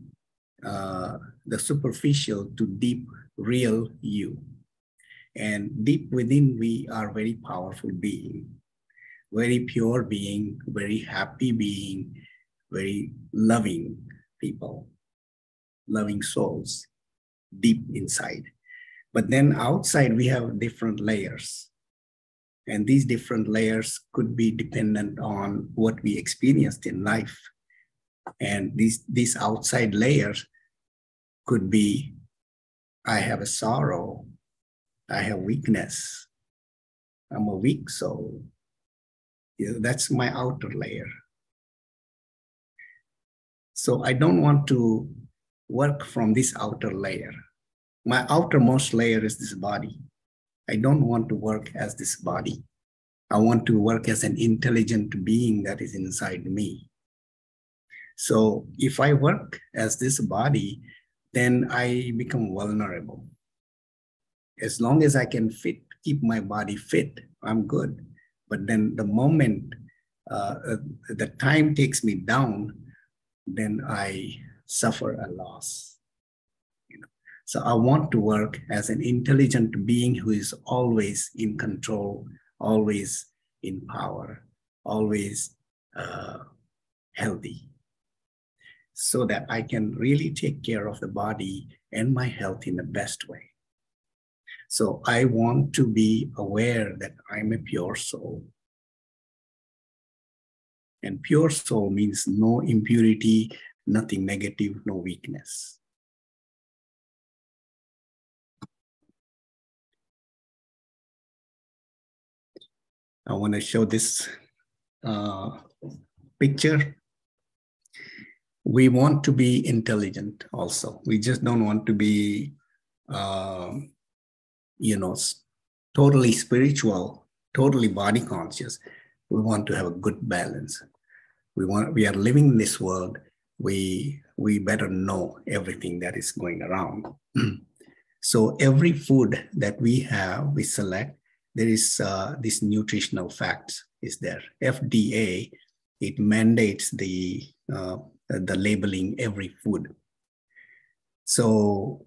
uh, the superficial to deep, real you. And deep within, we are very powerful being, very pure being, very happy being, very loving people loving souls deep inside. But then outside, we have different layers. And these different layers could be dependent on what we experienced in life. And these, these outside layers could be I have a sorrow, I have weakness, I'm a weak soul. Know, that's my outer layer. So I don't want to work from this outer layer. My outermost layer is this body. I don't want to work as this body. I want to work as an intelligent being that is inside me. So if I work as this body, then I become vulnerable. As long as I can fit, keep my body fit, I'm good. But then the moment uh, uh the time takes me down, then I suffer a loss. So I want to work as an intelligent being who is always in control, always in power, always uh, healthy, so that I can really take care of the body and my health in the best way. So I want to be aware that I'm a pure soul. And pure soul means no impurity, nothing negative, no weakness. I want to show this uh, picture. We want to be intelligent also. We just don't want to be, uh, you know, totally spiritual, totally body conscious. We want to have a good balance. We want we are living in this world we we better know everything that is going around. so every food that we have, we select, there is uh, this nutritional facts is there. FDA, it mandates the uh, the labeling every food. So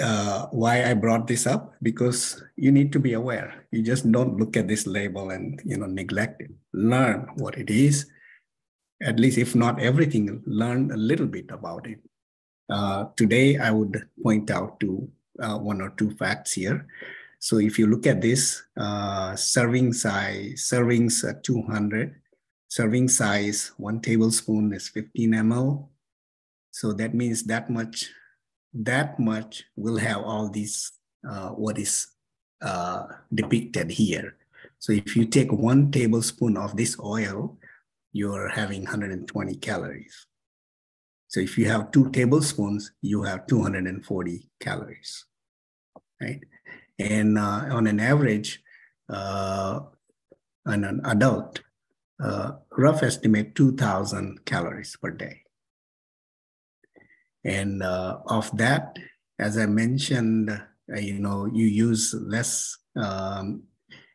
uh, why I brought this up because you need to be aware. You just don't look at this label and you know neglect it. Learn what it is at least if not everything, learn a little bit about it. Uh, today, I would point out to uh, one or two facts here. So if you look at this, uh, serving size, servings 200, serving size, one tablespoon is 15 ml. So that means that much, that much will have all these, uh, what is uh, depicted here. So if you take one tablespoon of this oil, you're having 120 calories. So if you have two tablespoons, you have 240 calories, right? And uh, on an average, uh, on an adult, uh, rough estimate 2,000 calories per day. And uh, of that, as I mentioned, uh, you know, you use less, um,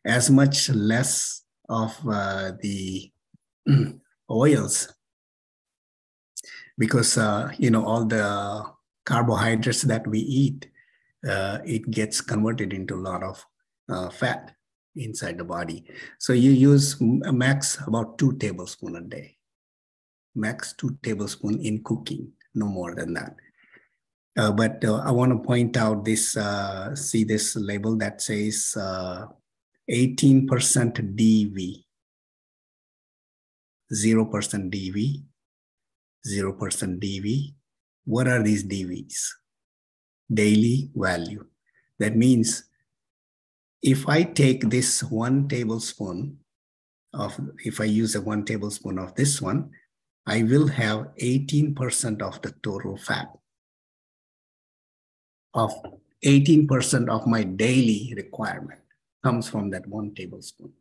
as much less of uh, the oils because uh, you know all the carbohydrates that we eat uh, it gets converted into a lot of uh, fat inside the body so you use max about two tablespoon a day max two tablespoon in cooking no more than that uh, but uh, i want to point out this uh, see this label that says 18% dv 0% dV, 0% dV. What are these dVs? Daily value. That means if I take this one tablespoon of, if I use a one tablespoon of this one, I will have 18% of the total fat. Of 18% of my daily requirement comes from that one tablespoon.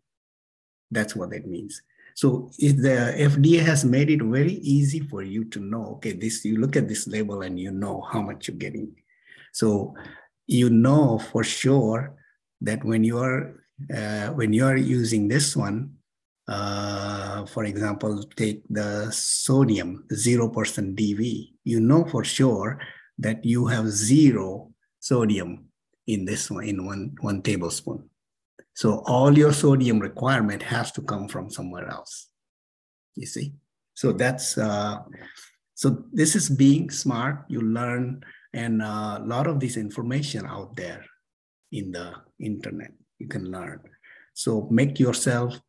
That's what that means. So if the FDA has made it very easy for you to know, okay, this you look at this label and you know how much you're getting. So you know for sure that when you are uh, when you are using this one, uh, for example, take the sodium, zero percent DV. You know for sure that you have zero sodium in this one in one one tablespoon. So all your sodium requirement has to come from somewhere else. You see? So that's uh, so this is being smart. You learn And a lot of this information out there in the internet, you can learn. So make yourself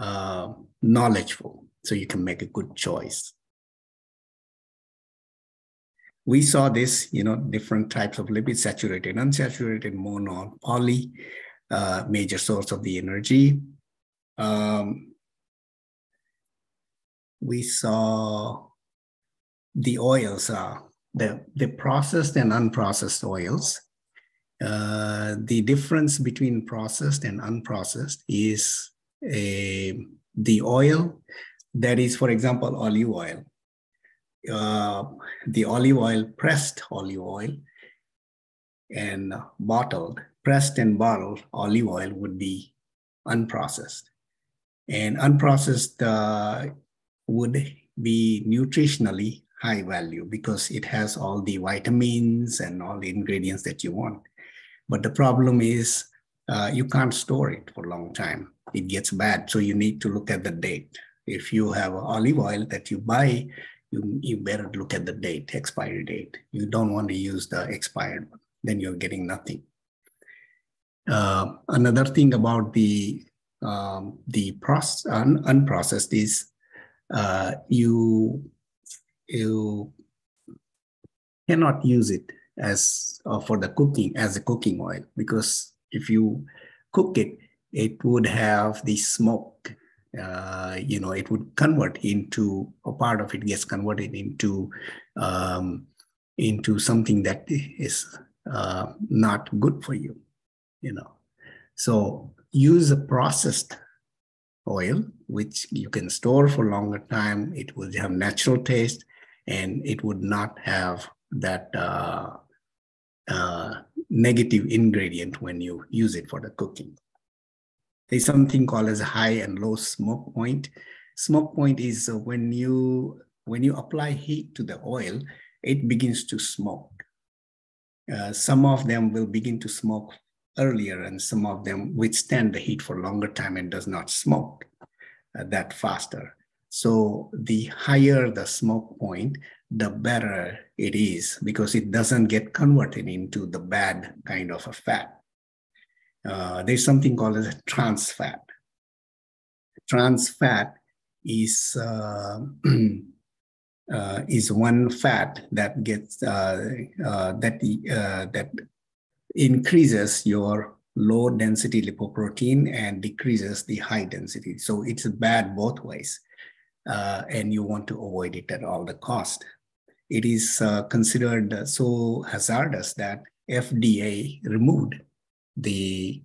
uh, knowledgeable so you can make a good choice. We saw this, you know, different types of lipid saturated, unsaturated, mono, poly, uh, major source of the energy. Um, we saw the oils, uh, the, the processed and unprocessed oils. Uh, the difference between processed and unprocessed is a, the oil that is, for example, olive oil. Uh, the olive oil, pressed olive oil, and bottled, pressed and bottled olive oil would be unprocessed. And unprocessed uh, would be nutritionally high value because it has all the vitamins and all the ingredients that you want. But the problem is uh, you can't store it for a long time. It gets bad. So you need to look at the date. If you have olive oil that you buy, you, you better look at the date, expiry date. You don't want to use the expired one, then you're getting nothing. Uh, another thing about the um, the process, un, unprocessed is uh, you you cannot use it as uh, for the cooking as a cooking oil because if you cook it, it would have the smoke. Uh, you know, it would convert into a part of it gets converted into um, into something that is uh, not good for you. You know, so use a processed oil, which you can store for longer time. It will have natural taste, and it would not have that uh, uh, negative ingredient when you use it for the cooking. There's something called as high and low smoke point. Smoke point is uh, when you when you apply heat to the oil, it begins to smoke. Uh, some of them will begin to smoke earlier, and some of them withstand the heat for longer time and does not smoke uh, that faster. So the higher the smoke point, the better it is because it doesn't get converted into the bad kind of a fat. Uh, there's something called as a trans fat. Trans fat is uh, uh, is one fat that gets uh, uh, that uh, that increases your low density lipoprotein and decreases the high density. So it's bad both ways, and you want to avoid it at all the cost it is uh, considered so hazardous that FDA removed the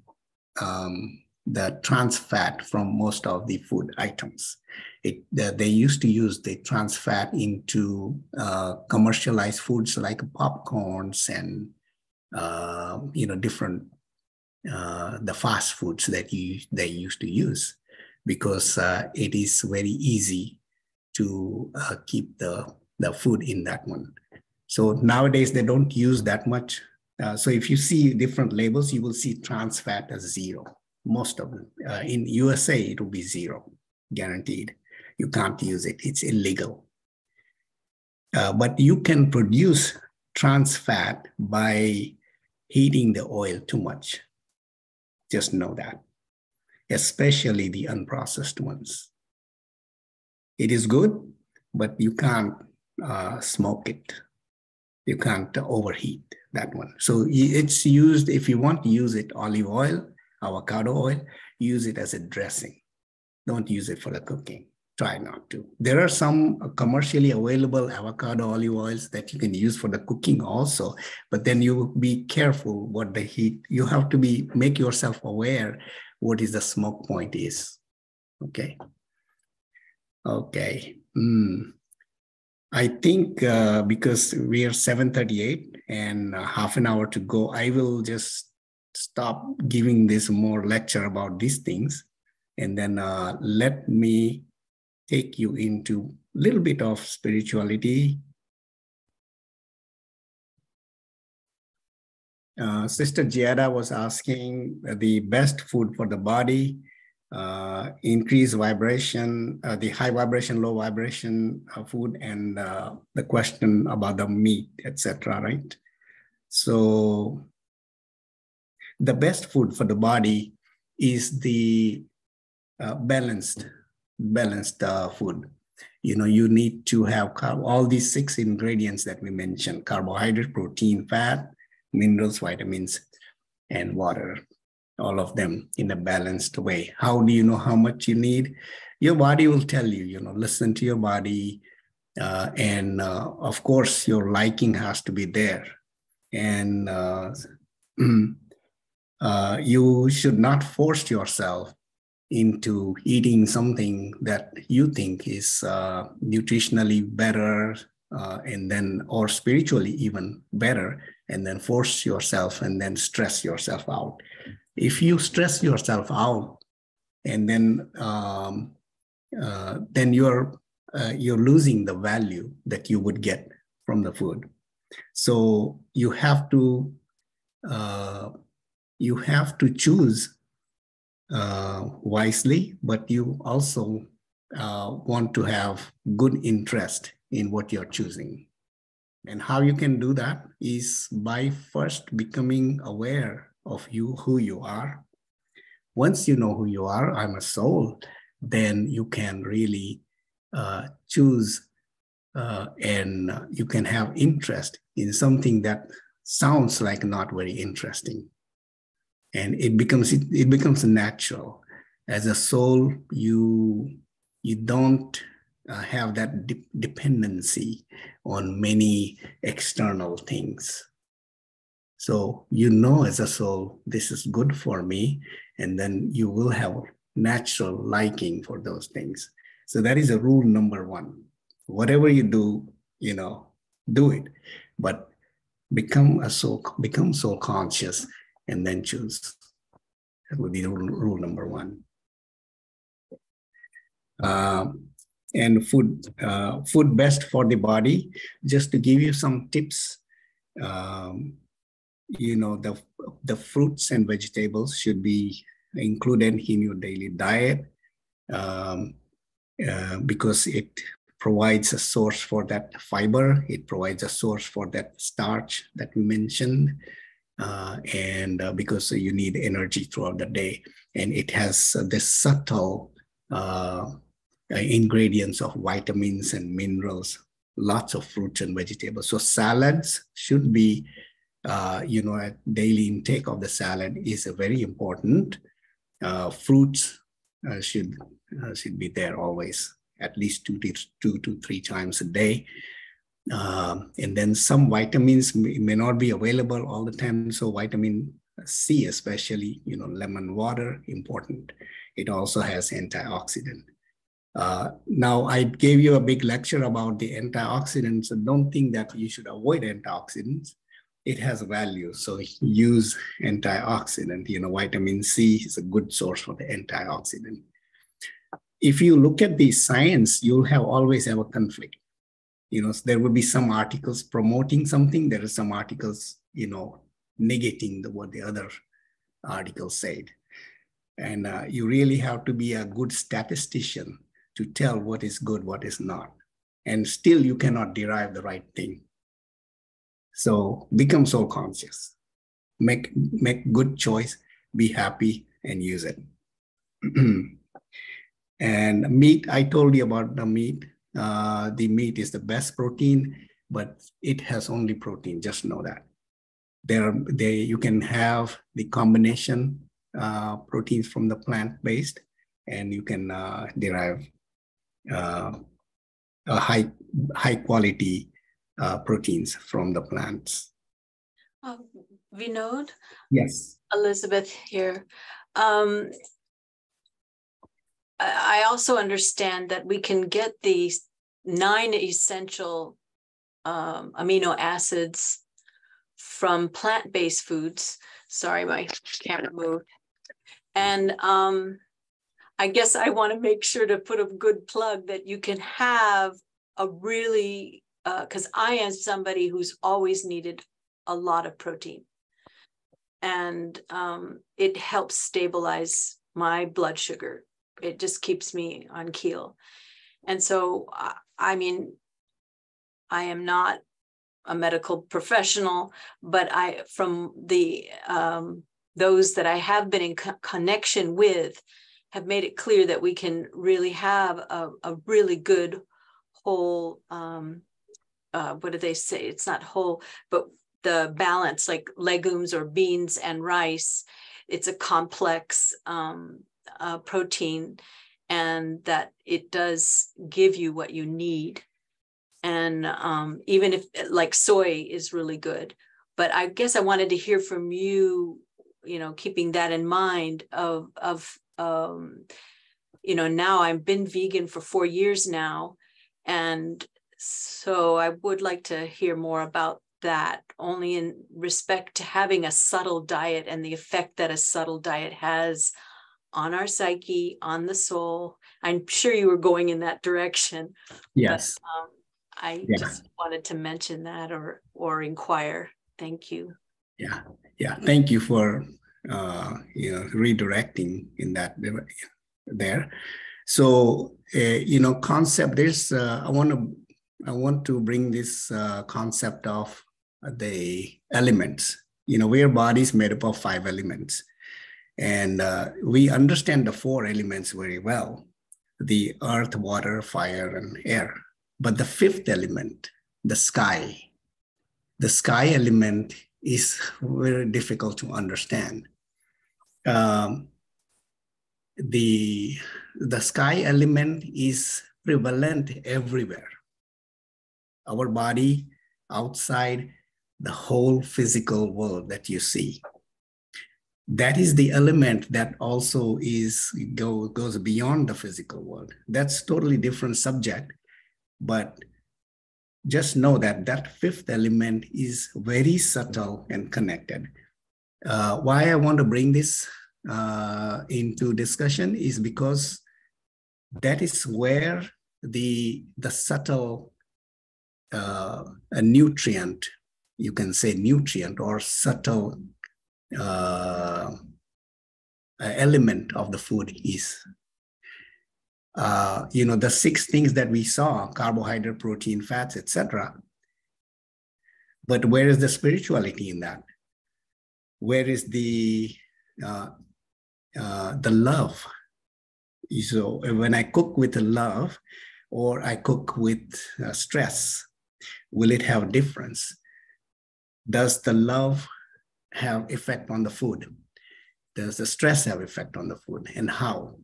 um, the trans fat from most of the food items. It, they used to use the trans fat into uh, commercialized foods like popcorns and uh, you know different uh, the fast foods that you they used to use because uh, it is very easy to uh, keep the the food in that one. So nowadays they don't use that much. Uh, so if you see different labels, you will see trans fat as zero. Most of them uh, in USA it will be zero, guaranteed. You can't use it; it's illegal. Uh, but you can produce trans fat by heating the oil too much. Just know that, especially the unprocessed ones. It is good, but you can't uh, smoke it. You can't overheat that one. So it's used, if you want to use it, olive oil, avocado oil, use it as a dressing. Don't use it for the cooking. Try not to. There are some commercially available avocado olive oils that you can use for the cooking also, but then you be careful what the heat, you have to be, make yourself aware what is the smoke point is. Okay. Okay. Mm. I think uh, because we are 7:38 and uh, half an hour to go, I will just stop giving this more lecture about these things, and then uh, let me take you into a little bit of spirituality. Uh, Sister Giada was asking the best food for the body uh, increase vibration, uh, the high vibration, low vibration uh, food, and uh, the question about the meat, etc. Right? So the best food for the body is the balanced, balanced food. You know, you need to have all these six ingredients that we mentioned: carbohydrate, protein, fat, minerals, vitamins, and water. All of them in a balanced way. How do you know how much you need? Your body will tell you. You know, listen to your body, uh, and uh, of course, your liking has to be there. And uh, uh, you should not force yourself into eating something that you think is uh, nutritionally better uh, and then or spiritually even better and then force yourself and then stress yourself out if you stress yourself out and then um, uh, then you're uh, you're losing the value that you would get from the food so you have to uh, you have to choose uh, wisely, but you also uh, want to have good interest in what you're choosing. And how you can do that is by first becoming aware of you, who you are. Once you know who you are, I'm a soul, then you can really uh, choose uh, and you can have interest in something that sounds like not very interesting and it becomes it, it becomes natural as a soul you you don't uh, have that de- dependency on many external things so you know as a soul this is good for me and then you will have natural liking for those things so that is a rule number one whatever you do you know do it but become a soul become soul conscious and then choose. That would be rule, rule number one. Uh, and food, uh, food best for the body. Just to give you some tips, um, you know, the, the fruits and vegetables should be included in your daily diet um, uh, because it provides a source for that fiber. It provides a source for that starch that we mentioned uh, and uh, because you need energy throughout the day. And it has this subtle uh, ingredients of vitamins and minerals, lots of fruits and vegetables. So salads should be, uh, you know, a daily intake of the salad is a very important. Uh, fruits should should be there always, at least two to, two to three times a day. Um, and then some vitamins may, may, not be available all the time. So vitamin C, especially, you know, lemon water, important. It also has antioxidant. Uh, now, I gave you a big lecture about the antioxidants. Don't think that you should avoid antioxidants. It has value. So use antioxidant. You know, vitamin C is a good source for the antioxidant. If you look at the science, you'll have always have a conflict you know there will be some articles promoting something there are some articles you know negating the, what the other article said and uh, you really have to be a good statistician to tell what is good what is not. And still you cannot derive the right thing. So become soul conscious. Make make good choice be happy and use it. And meat i told you about the meat. Uh, the meat is the best protein, but it has only protein. Just know that. There, they you can have the combination uh, proteins from the plant based, and you can uh, derive uh, a high high quality uh, proteins from the plants. Um, Vinod. Yes. Elizabeth here. Um, I also understand that we can get the nine essential um, amino acids from plant-based foods. Sorry, my camera moved. And um, I guess I want to make sure to put a good plug that you can have a really, because uh, I am somebody who's always needed a lot of protein. And um, it helps stabilize my blood sugar it just keeps me on keel. And so, I mean, I am not a medical professional, but I, from the um, those that I have been in co- connection with, have made it clear that we can really have a, a really good whole. Um, uh, what do they say? It's not whole, but the balance, like legumes or beans and rice. It's a complex um, uh, protein, and that it does give you what you need and um, even if like soy is really good but i guess i wanted to hear from you you know keeping that in mind of of um, you know now i've been vegan for four years now and so i would like to hear more about that only in respect to having a subtle diet and the effect that a subtle diet has on our psyche on the soul i'm sure you were going in that direction yes but, um, I Yeah. just wanted to mention that or or inquire. Thank you. Yeah, yeah. Thank you for uh, you know redirecting in that there. So uh, you know, concept. There's uh, I want to I want to bring this uh, concept of the elements. You know, body is made up of five elements, and uh, we understand the four elements very well: the earth, water, fire, and air. But the fifth element, the sky, the sky element is very difficult to understand. Um, the, the sky element is prevalent everywhere. Our body, outside, the whole physical world that you see. That is the element that also is go, goes beyond the physical world. That's totally different subject, but just know that that fifth element is very subtle and connected. Uh, why I want to bring this uh, into discussion is because that is where the the subtle uh, a nutrient, you can say nutrient or subtle uh, element of the food is uh, you know, the six things that we saw, carbohydrate, protein, fats, etc. But where is the spirituality in that? Where is the uh, uh, the love? So when I cook with love, or I cook with uh, stress, will it have difference? Does the love have effect on the food? Does the stress have effect on the food, and how?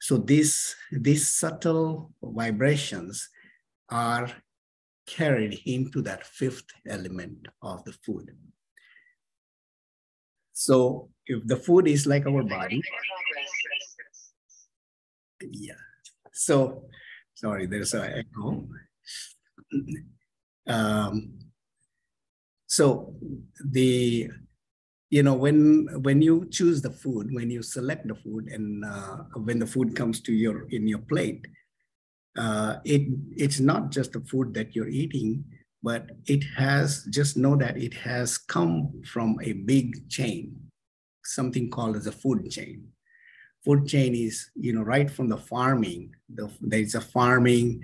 So these, these subtle vibrations are carried into that fifth element of the food. So if the food is like our body, yeah. So sorry, there's an echo. Um, so the you know when when you choose the food when you select the food and uh, when the food comes to your in your plate uh, it it's not just the food that you're eating but it has just know that it has come from a big chain something called as a food chain food chain is you know right from the farming the, there's a farming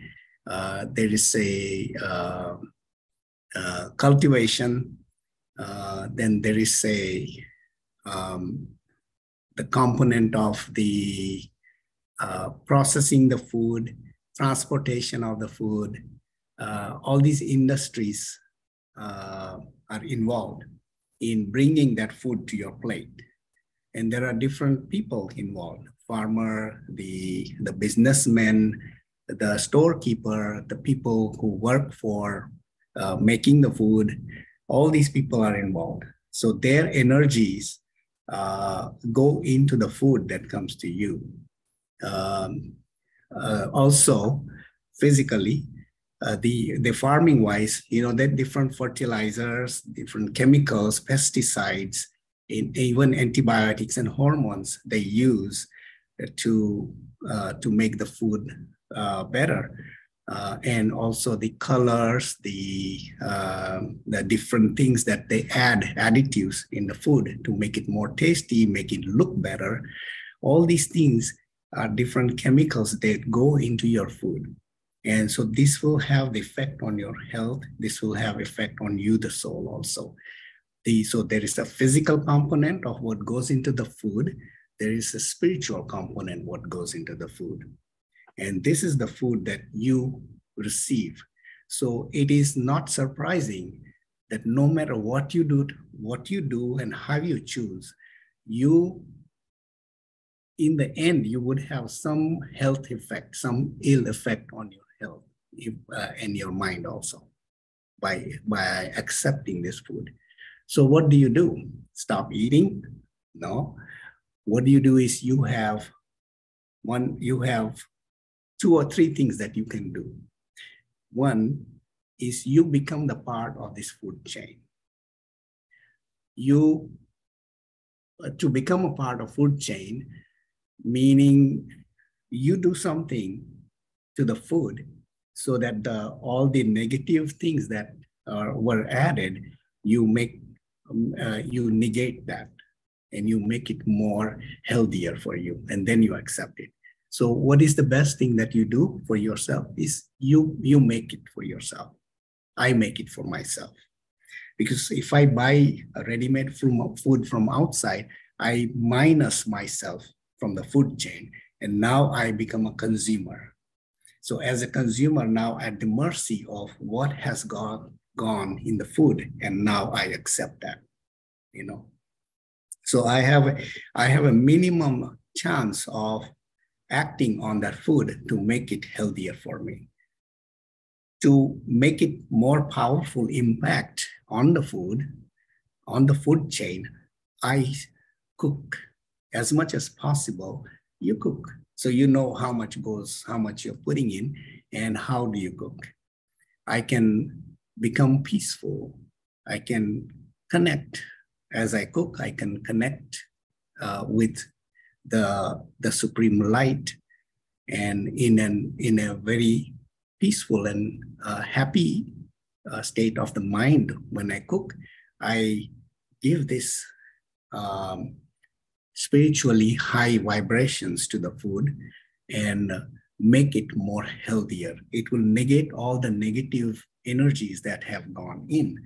uh, there is a uh, uh, cultivation uh, then there is a um, the component of the uh, processing the food, transportation of the food. Uh, all these industries uh, are involved in bringing that food to your plate, and there are different people involved: farmer, the the businessman, the storekeeper, the people who work for uh, making the food all these people are involved. So their energies uh, go into the food that comes to you. Um, uh, also, physically, uh, the the farming wise, you know, that different fertilizers, different chemicals, pesticides, in, even antibiotics and hormones they use to uh, to make the food uh, better uh, and also the colors, the uh, the different things that they add additives in the food to make it more tasty, make it look better. All these things are different chemicals that go into your food. And so this will have the effect on your health. This will have effect on you, the soul also. The, so there is a physical component of what goes into the food. There is a spiritual component what goes into the food. And this is the food that you receive. So it is not surprising that no matter what you do, what you do and how you choose, you in the end, you would have some health effect, some ill effect on your health uh, and your mind also by, by accepting this food. So what do you do? Stop eating? No. What do you do is you have one, you have two or three things that you can do. One is you become the part of this food chain. You, uh, to become a part of food chain, meaning you do something to the food so that all the negative things that are, were added, you make, um, uh, you negate that and you make it more healthier for you and then you accept it. So what is the best thing that you do for yourself is you, you make it for yourself. I make it for myself. Because if I buy a ready-made food from outside, I minus myself from the food chain. And now I become a consumer. So as a consumer now at the mercy of what has gone, gone in the food, and now I accept that, you know. So I have, I have a minimum chance of acting on that food to make it healthier for me. To make it more powerful impact on the food, on the food chain, I cook as much as possible, you cook. So you know how much goes, how much you're putting in, and how do you cook. I can become peaceful. I can connect. As I cook, I can connect uh, with the, the supreme light and in, an, in a very peaceful and uh, happy uh, state of the mind when I cook, I give this um, spiritually high vibrations to the food and make it more healthier. It will negate all the negative energies that have gone in.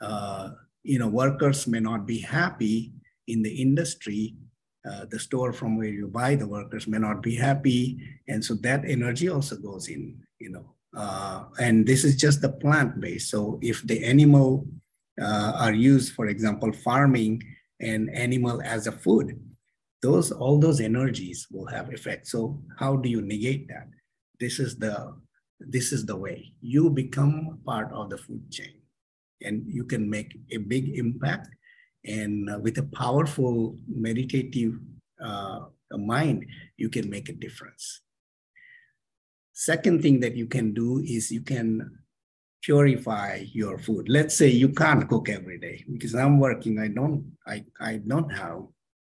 Uh, you know, workers may not be happy in the industry. Uh, the store from where you buy the workers may not be happy, and so that energy also goes in. You know, uh, and this is just the plant base. So if the animal uh, are used, for example, farming an animal as a food, those all those energies will have effect. So how do you negate that? This is the this is the way you become part of the food chain, and you can make a big impact. And uh, with a powerful meditative uh, mind, you can make a difference. Second thing that you can do is you can purify your food. Let's say you can't cook every day because I'm working. I don't. I I don't have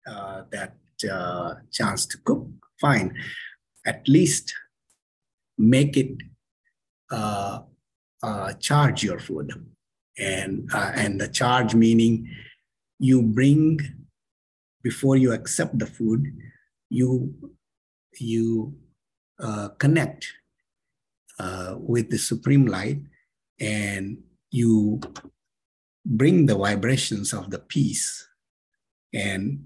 uh, that uh, chance to cook. Fine. At least make it uh, uh, charge your food, and uh, and the charge meaning you bring before you accept the food, you you uh, connect with the supreme light and you bring the vibrations of the peace and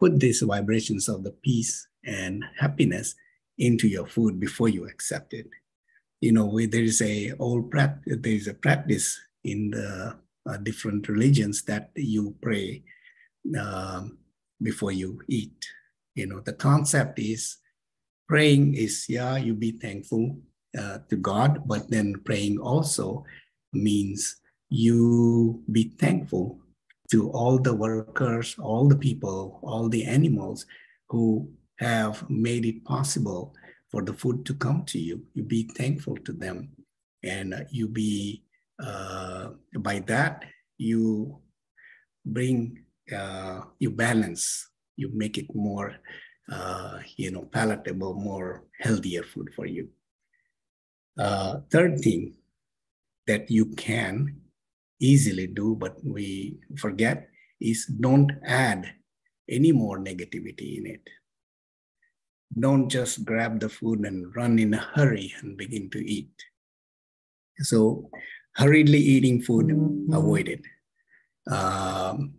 put these vibrations of the peace and happiness into your food before you accept it. You know, there is a old practice, there is a practice in the uh, different religions that you pray um, before you eat. You know, the concept is praying is, yeah, you be thankful uh, to God, but then praying also means you be thankful to all the workers, all the people, all the animals who have made it possible for the food to come to you. You be thankful to them, and you be uh, by that you bring uh, you balance. You make it more, uh, you know, palatable, more healthier food for you. Uh, third thing that you can easily do, but we forget is don't add any more negativity in it. don't just grab the food and run in a hurry and begin to eat. So, hurriedly eating food, mm-hmm. avoid it, um,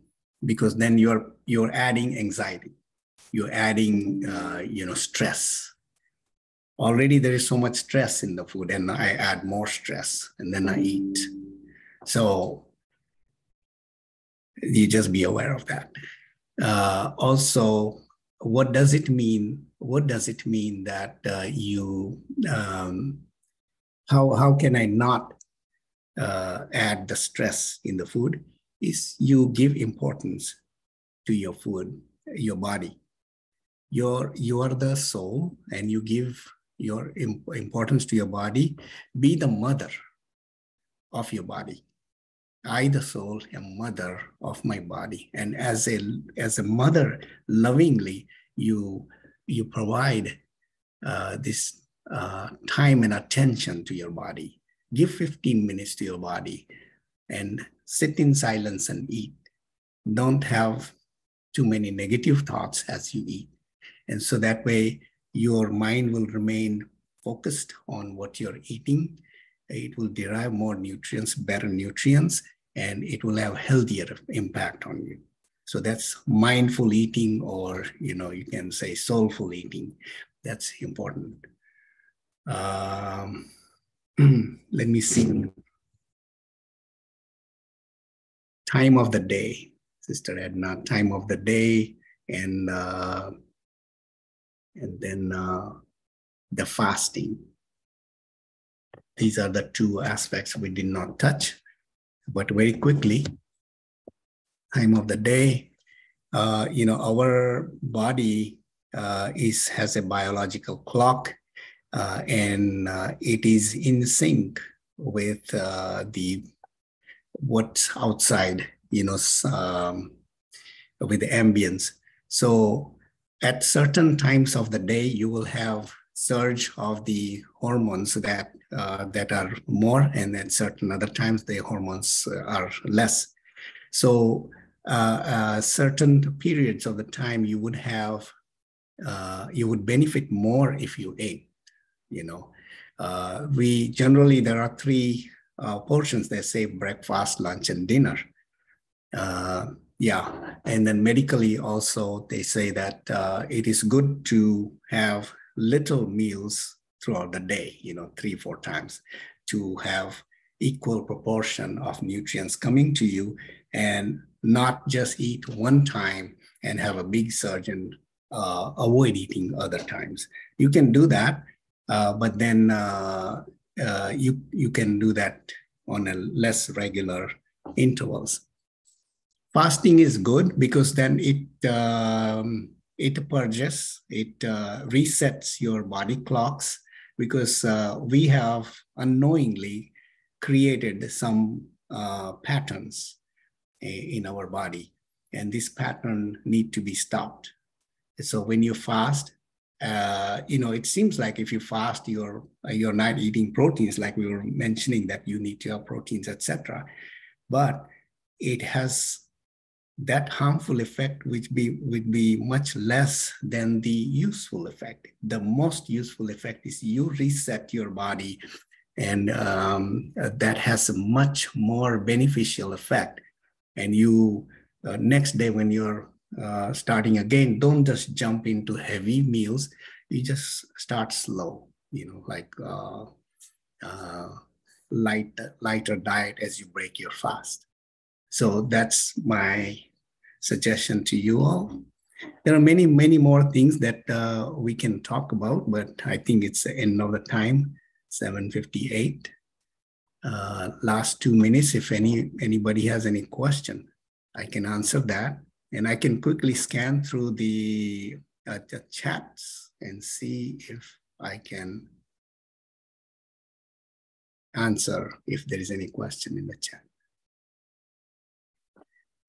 because then you're you're adding anxiety, you're adding uh, you know stress. Already there is so much stress in the food, and I add more stress, and then I eat. So you just be aware of that. Uh, also, what does it mean? What does it mean that uh, you? Um, how how can I not uh, add the stress in the food? Is you give importance to your food, your body. You're you are the soul, and you give your importance to your body. Be the mother of your body I, the soul, am mother of my body. And as a as a mother, lovingly, you you provide uh, this uh, time and attention to your body. Give 15 minutes to your body and sit in silence and eat. Don't have too many negative thoughts as you eat. And so that way, your mind will remain focused on what you're eating it will derive more nutrients, better nutrients, and it will have healthier impact on you. So that's mindful eating, or you know, you can say soulful eating. That's important. Um, let me see. Time of the day, Sister Edna. Time of the day, and uh, and then uh, the fasting. These are the two aspects we did not touch, but very quickly, time of the day, uh, you know, our body uh, is has a biological clock, uh, and uh, it is in sync with uh, the what's outside, you know, um, with the ambience. So, at certain times of the day, you will have surge of the hormones that uh, that are more, and at certain other times the hormones are less. So uh, uh, certain periods of the time you would have uh, you would benefit more if you ate. You know, uh, we generally there are three uh, portions. They say breakfast, lunch, and dinner. Yeah, and then medically also they say that it is good to have little meals throughout the day, you know, three, four times to have equal proportion of nutrients coming to you and not just eat one time and have a big surge and uh, avoid eating other times. You can do that, uh, but then uh, uh you, you can do that on a less regular intervals. Fasting is good because then it um, it purges, it uh, resets your body clocks because uh, we have unknowingly created some uh, patterns in our body. And this pattern need to be stopped. So when you fast uh, you know it seems like if you fast you're you're not eating proteins like we were mentioning that you need to have proteins etc but it has that harmful effect which be would be much less than the useful effect. The most useful effect is you reset your body, and um, that has a much more beneficial effect. And you uh, next day when you're uh, starting again, don't just jump into heavy meals. You just start slow. You know, like uh, uh, light lighter diet as you break your fast. So that's my suggestion to you all. There are many, many more things that uh, we can talk about, but I think it's the end of the time, 758. Uh, last two minutes, if any anybody has any question, I can answer that. And I can quickly scan through the, uh, the chats and see if I can answer if there is any question in the chat.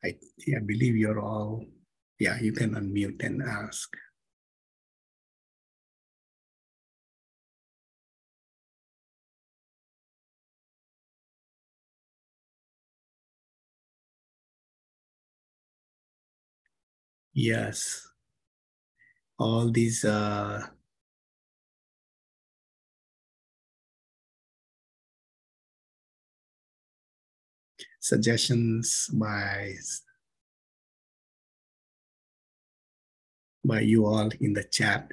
I, I believe you're all, yeah, you can unmute and ask. Yes. all these uh, suggestions by by you all in the chat.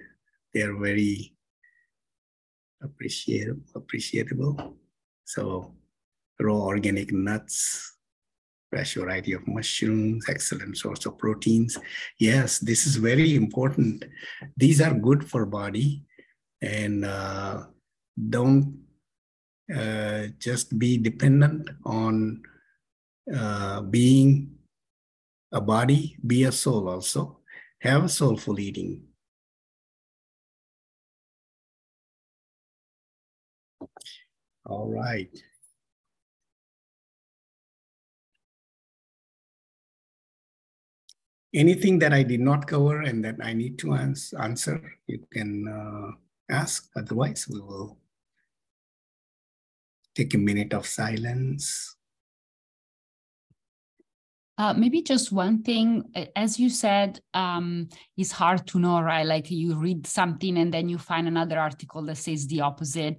They're very appreciable, appreciable. So raw organic nuts, fresh variety of mushrooms, excellent source of proteins. Yes, this is very important. These are good for body and uh, don't uh, just be dependent on uh, being a body, be a soul also. Have a soulful eating. All right. Anything that I did not cover and that I need to ans answer, you can uh, ask. Otherwise, we will take a minute of silence. Uh, maybe just one thing, as you said, um, it's hard to know, right? Like you read something and then you find another article that says the opposite.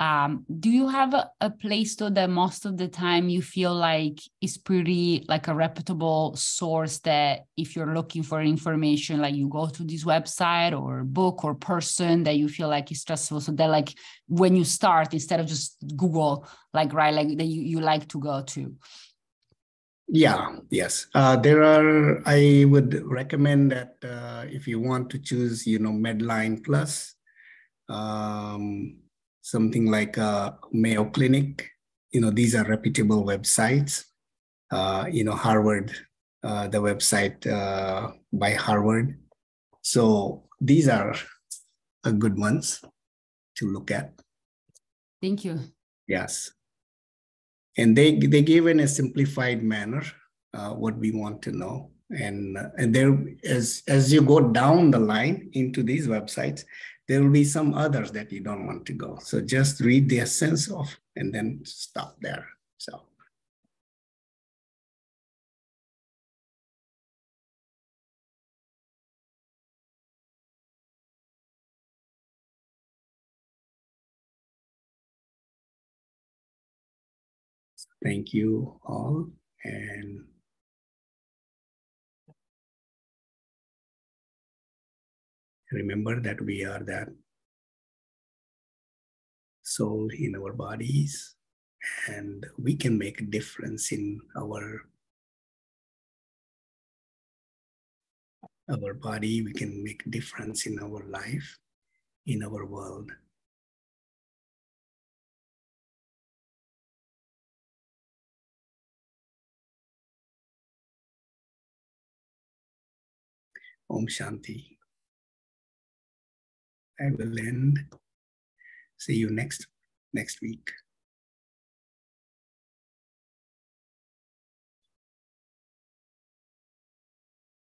Um, do you have a, a, place though that most of the time you feel like is pretty like a reputable source that if you're looking for information, like you go to this website or book or person that you feel like is trustful. So that like when you start, instead of just Google, like right, like that you, you like to go to. Yeah, yes. Uh, there are, I would recommend that uh, if you want to choose, you know, Medline Plus, um, something like uh, Mayo Clinic, you know, these are reputable websites. Uh, you know, Harvard, uh, the website uh, by Harvard. So these are a good ones to look at. Thank you. Yes and they they give in a simplified manner uh, what we want to know. And uh, and there as as you go down the line into these websites there will be some others that you don't want to go. So just read the essence of and then stop there. So Thank you all. And remember that we are that soul in our bodies and we can make a difference in our our body we can make difference in our life in our world Om Shanti. I will end. See you next next week.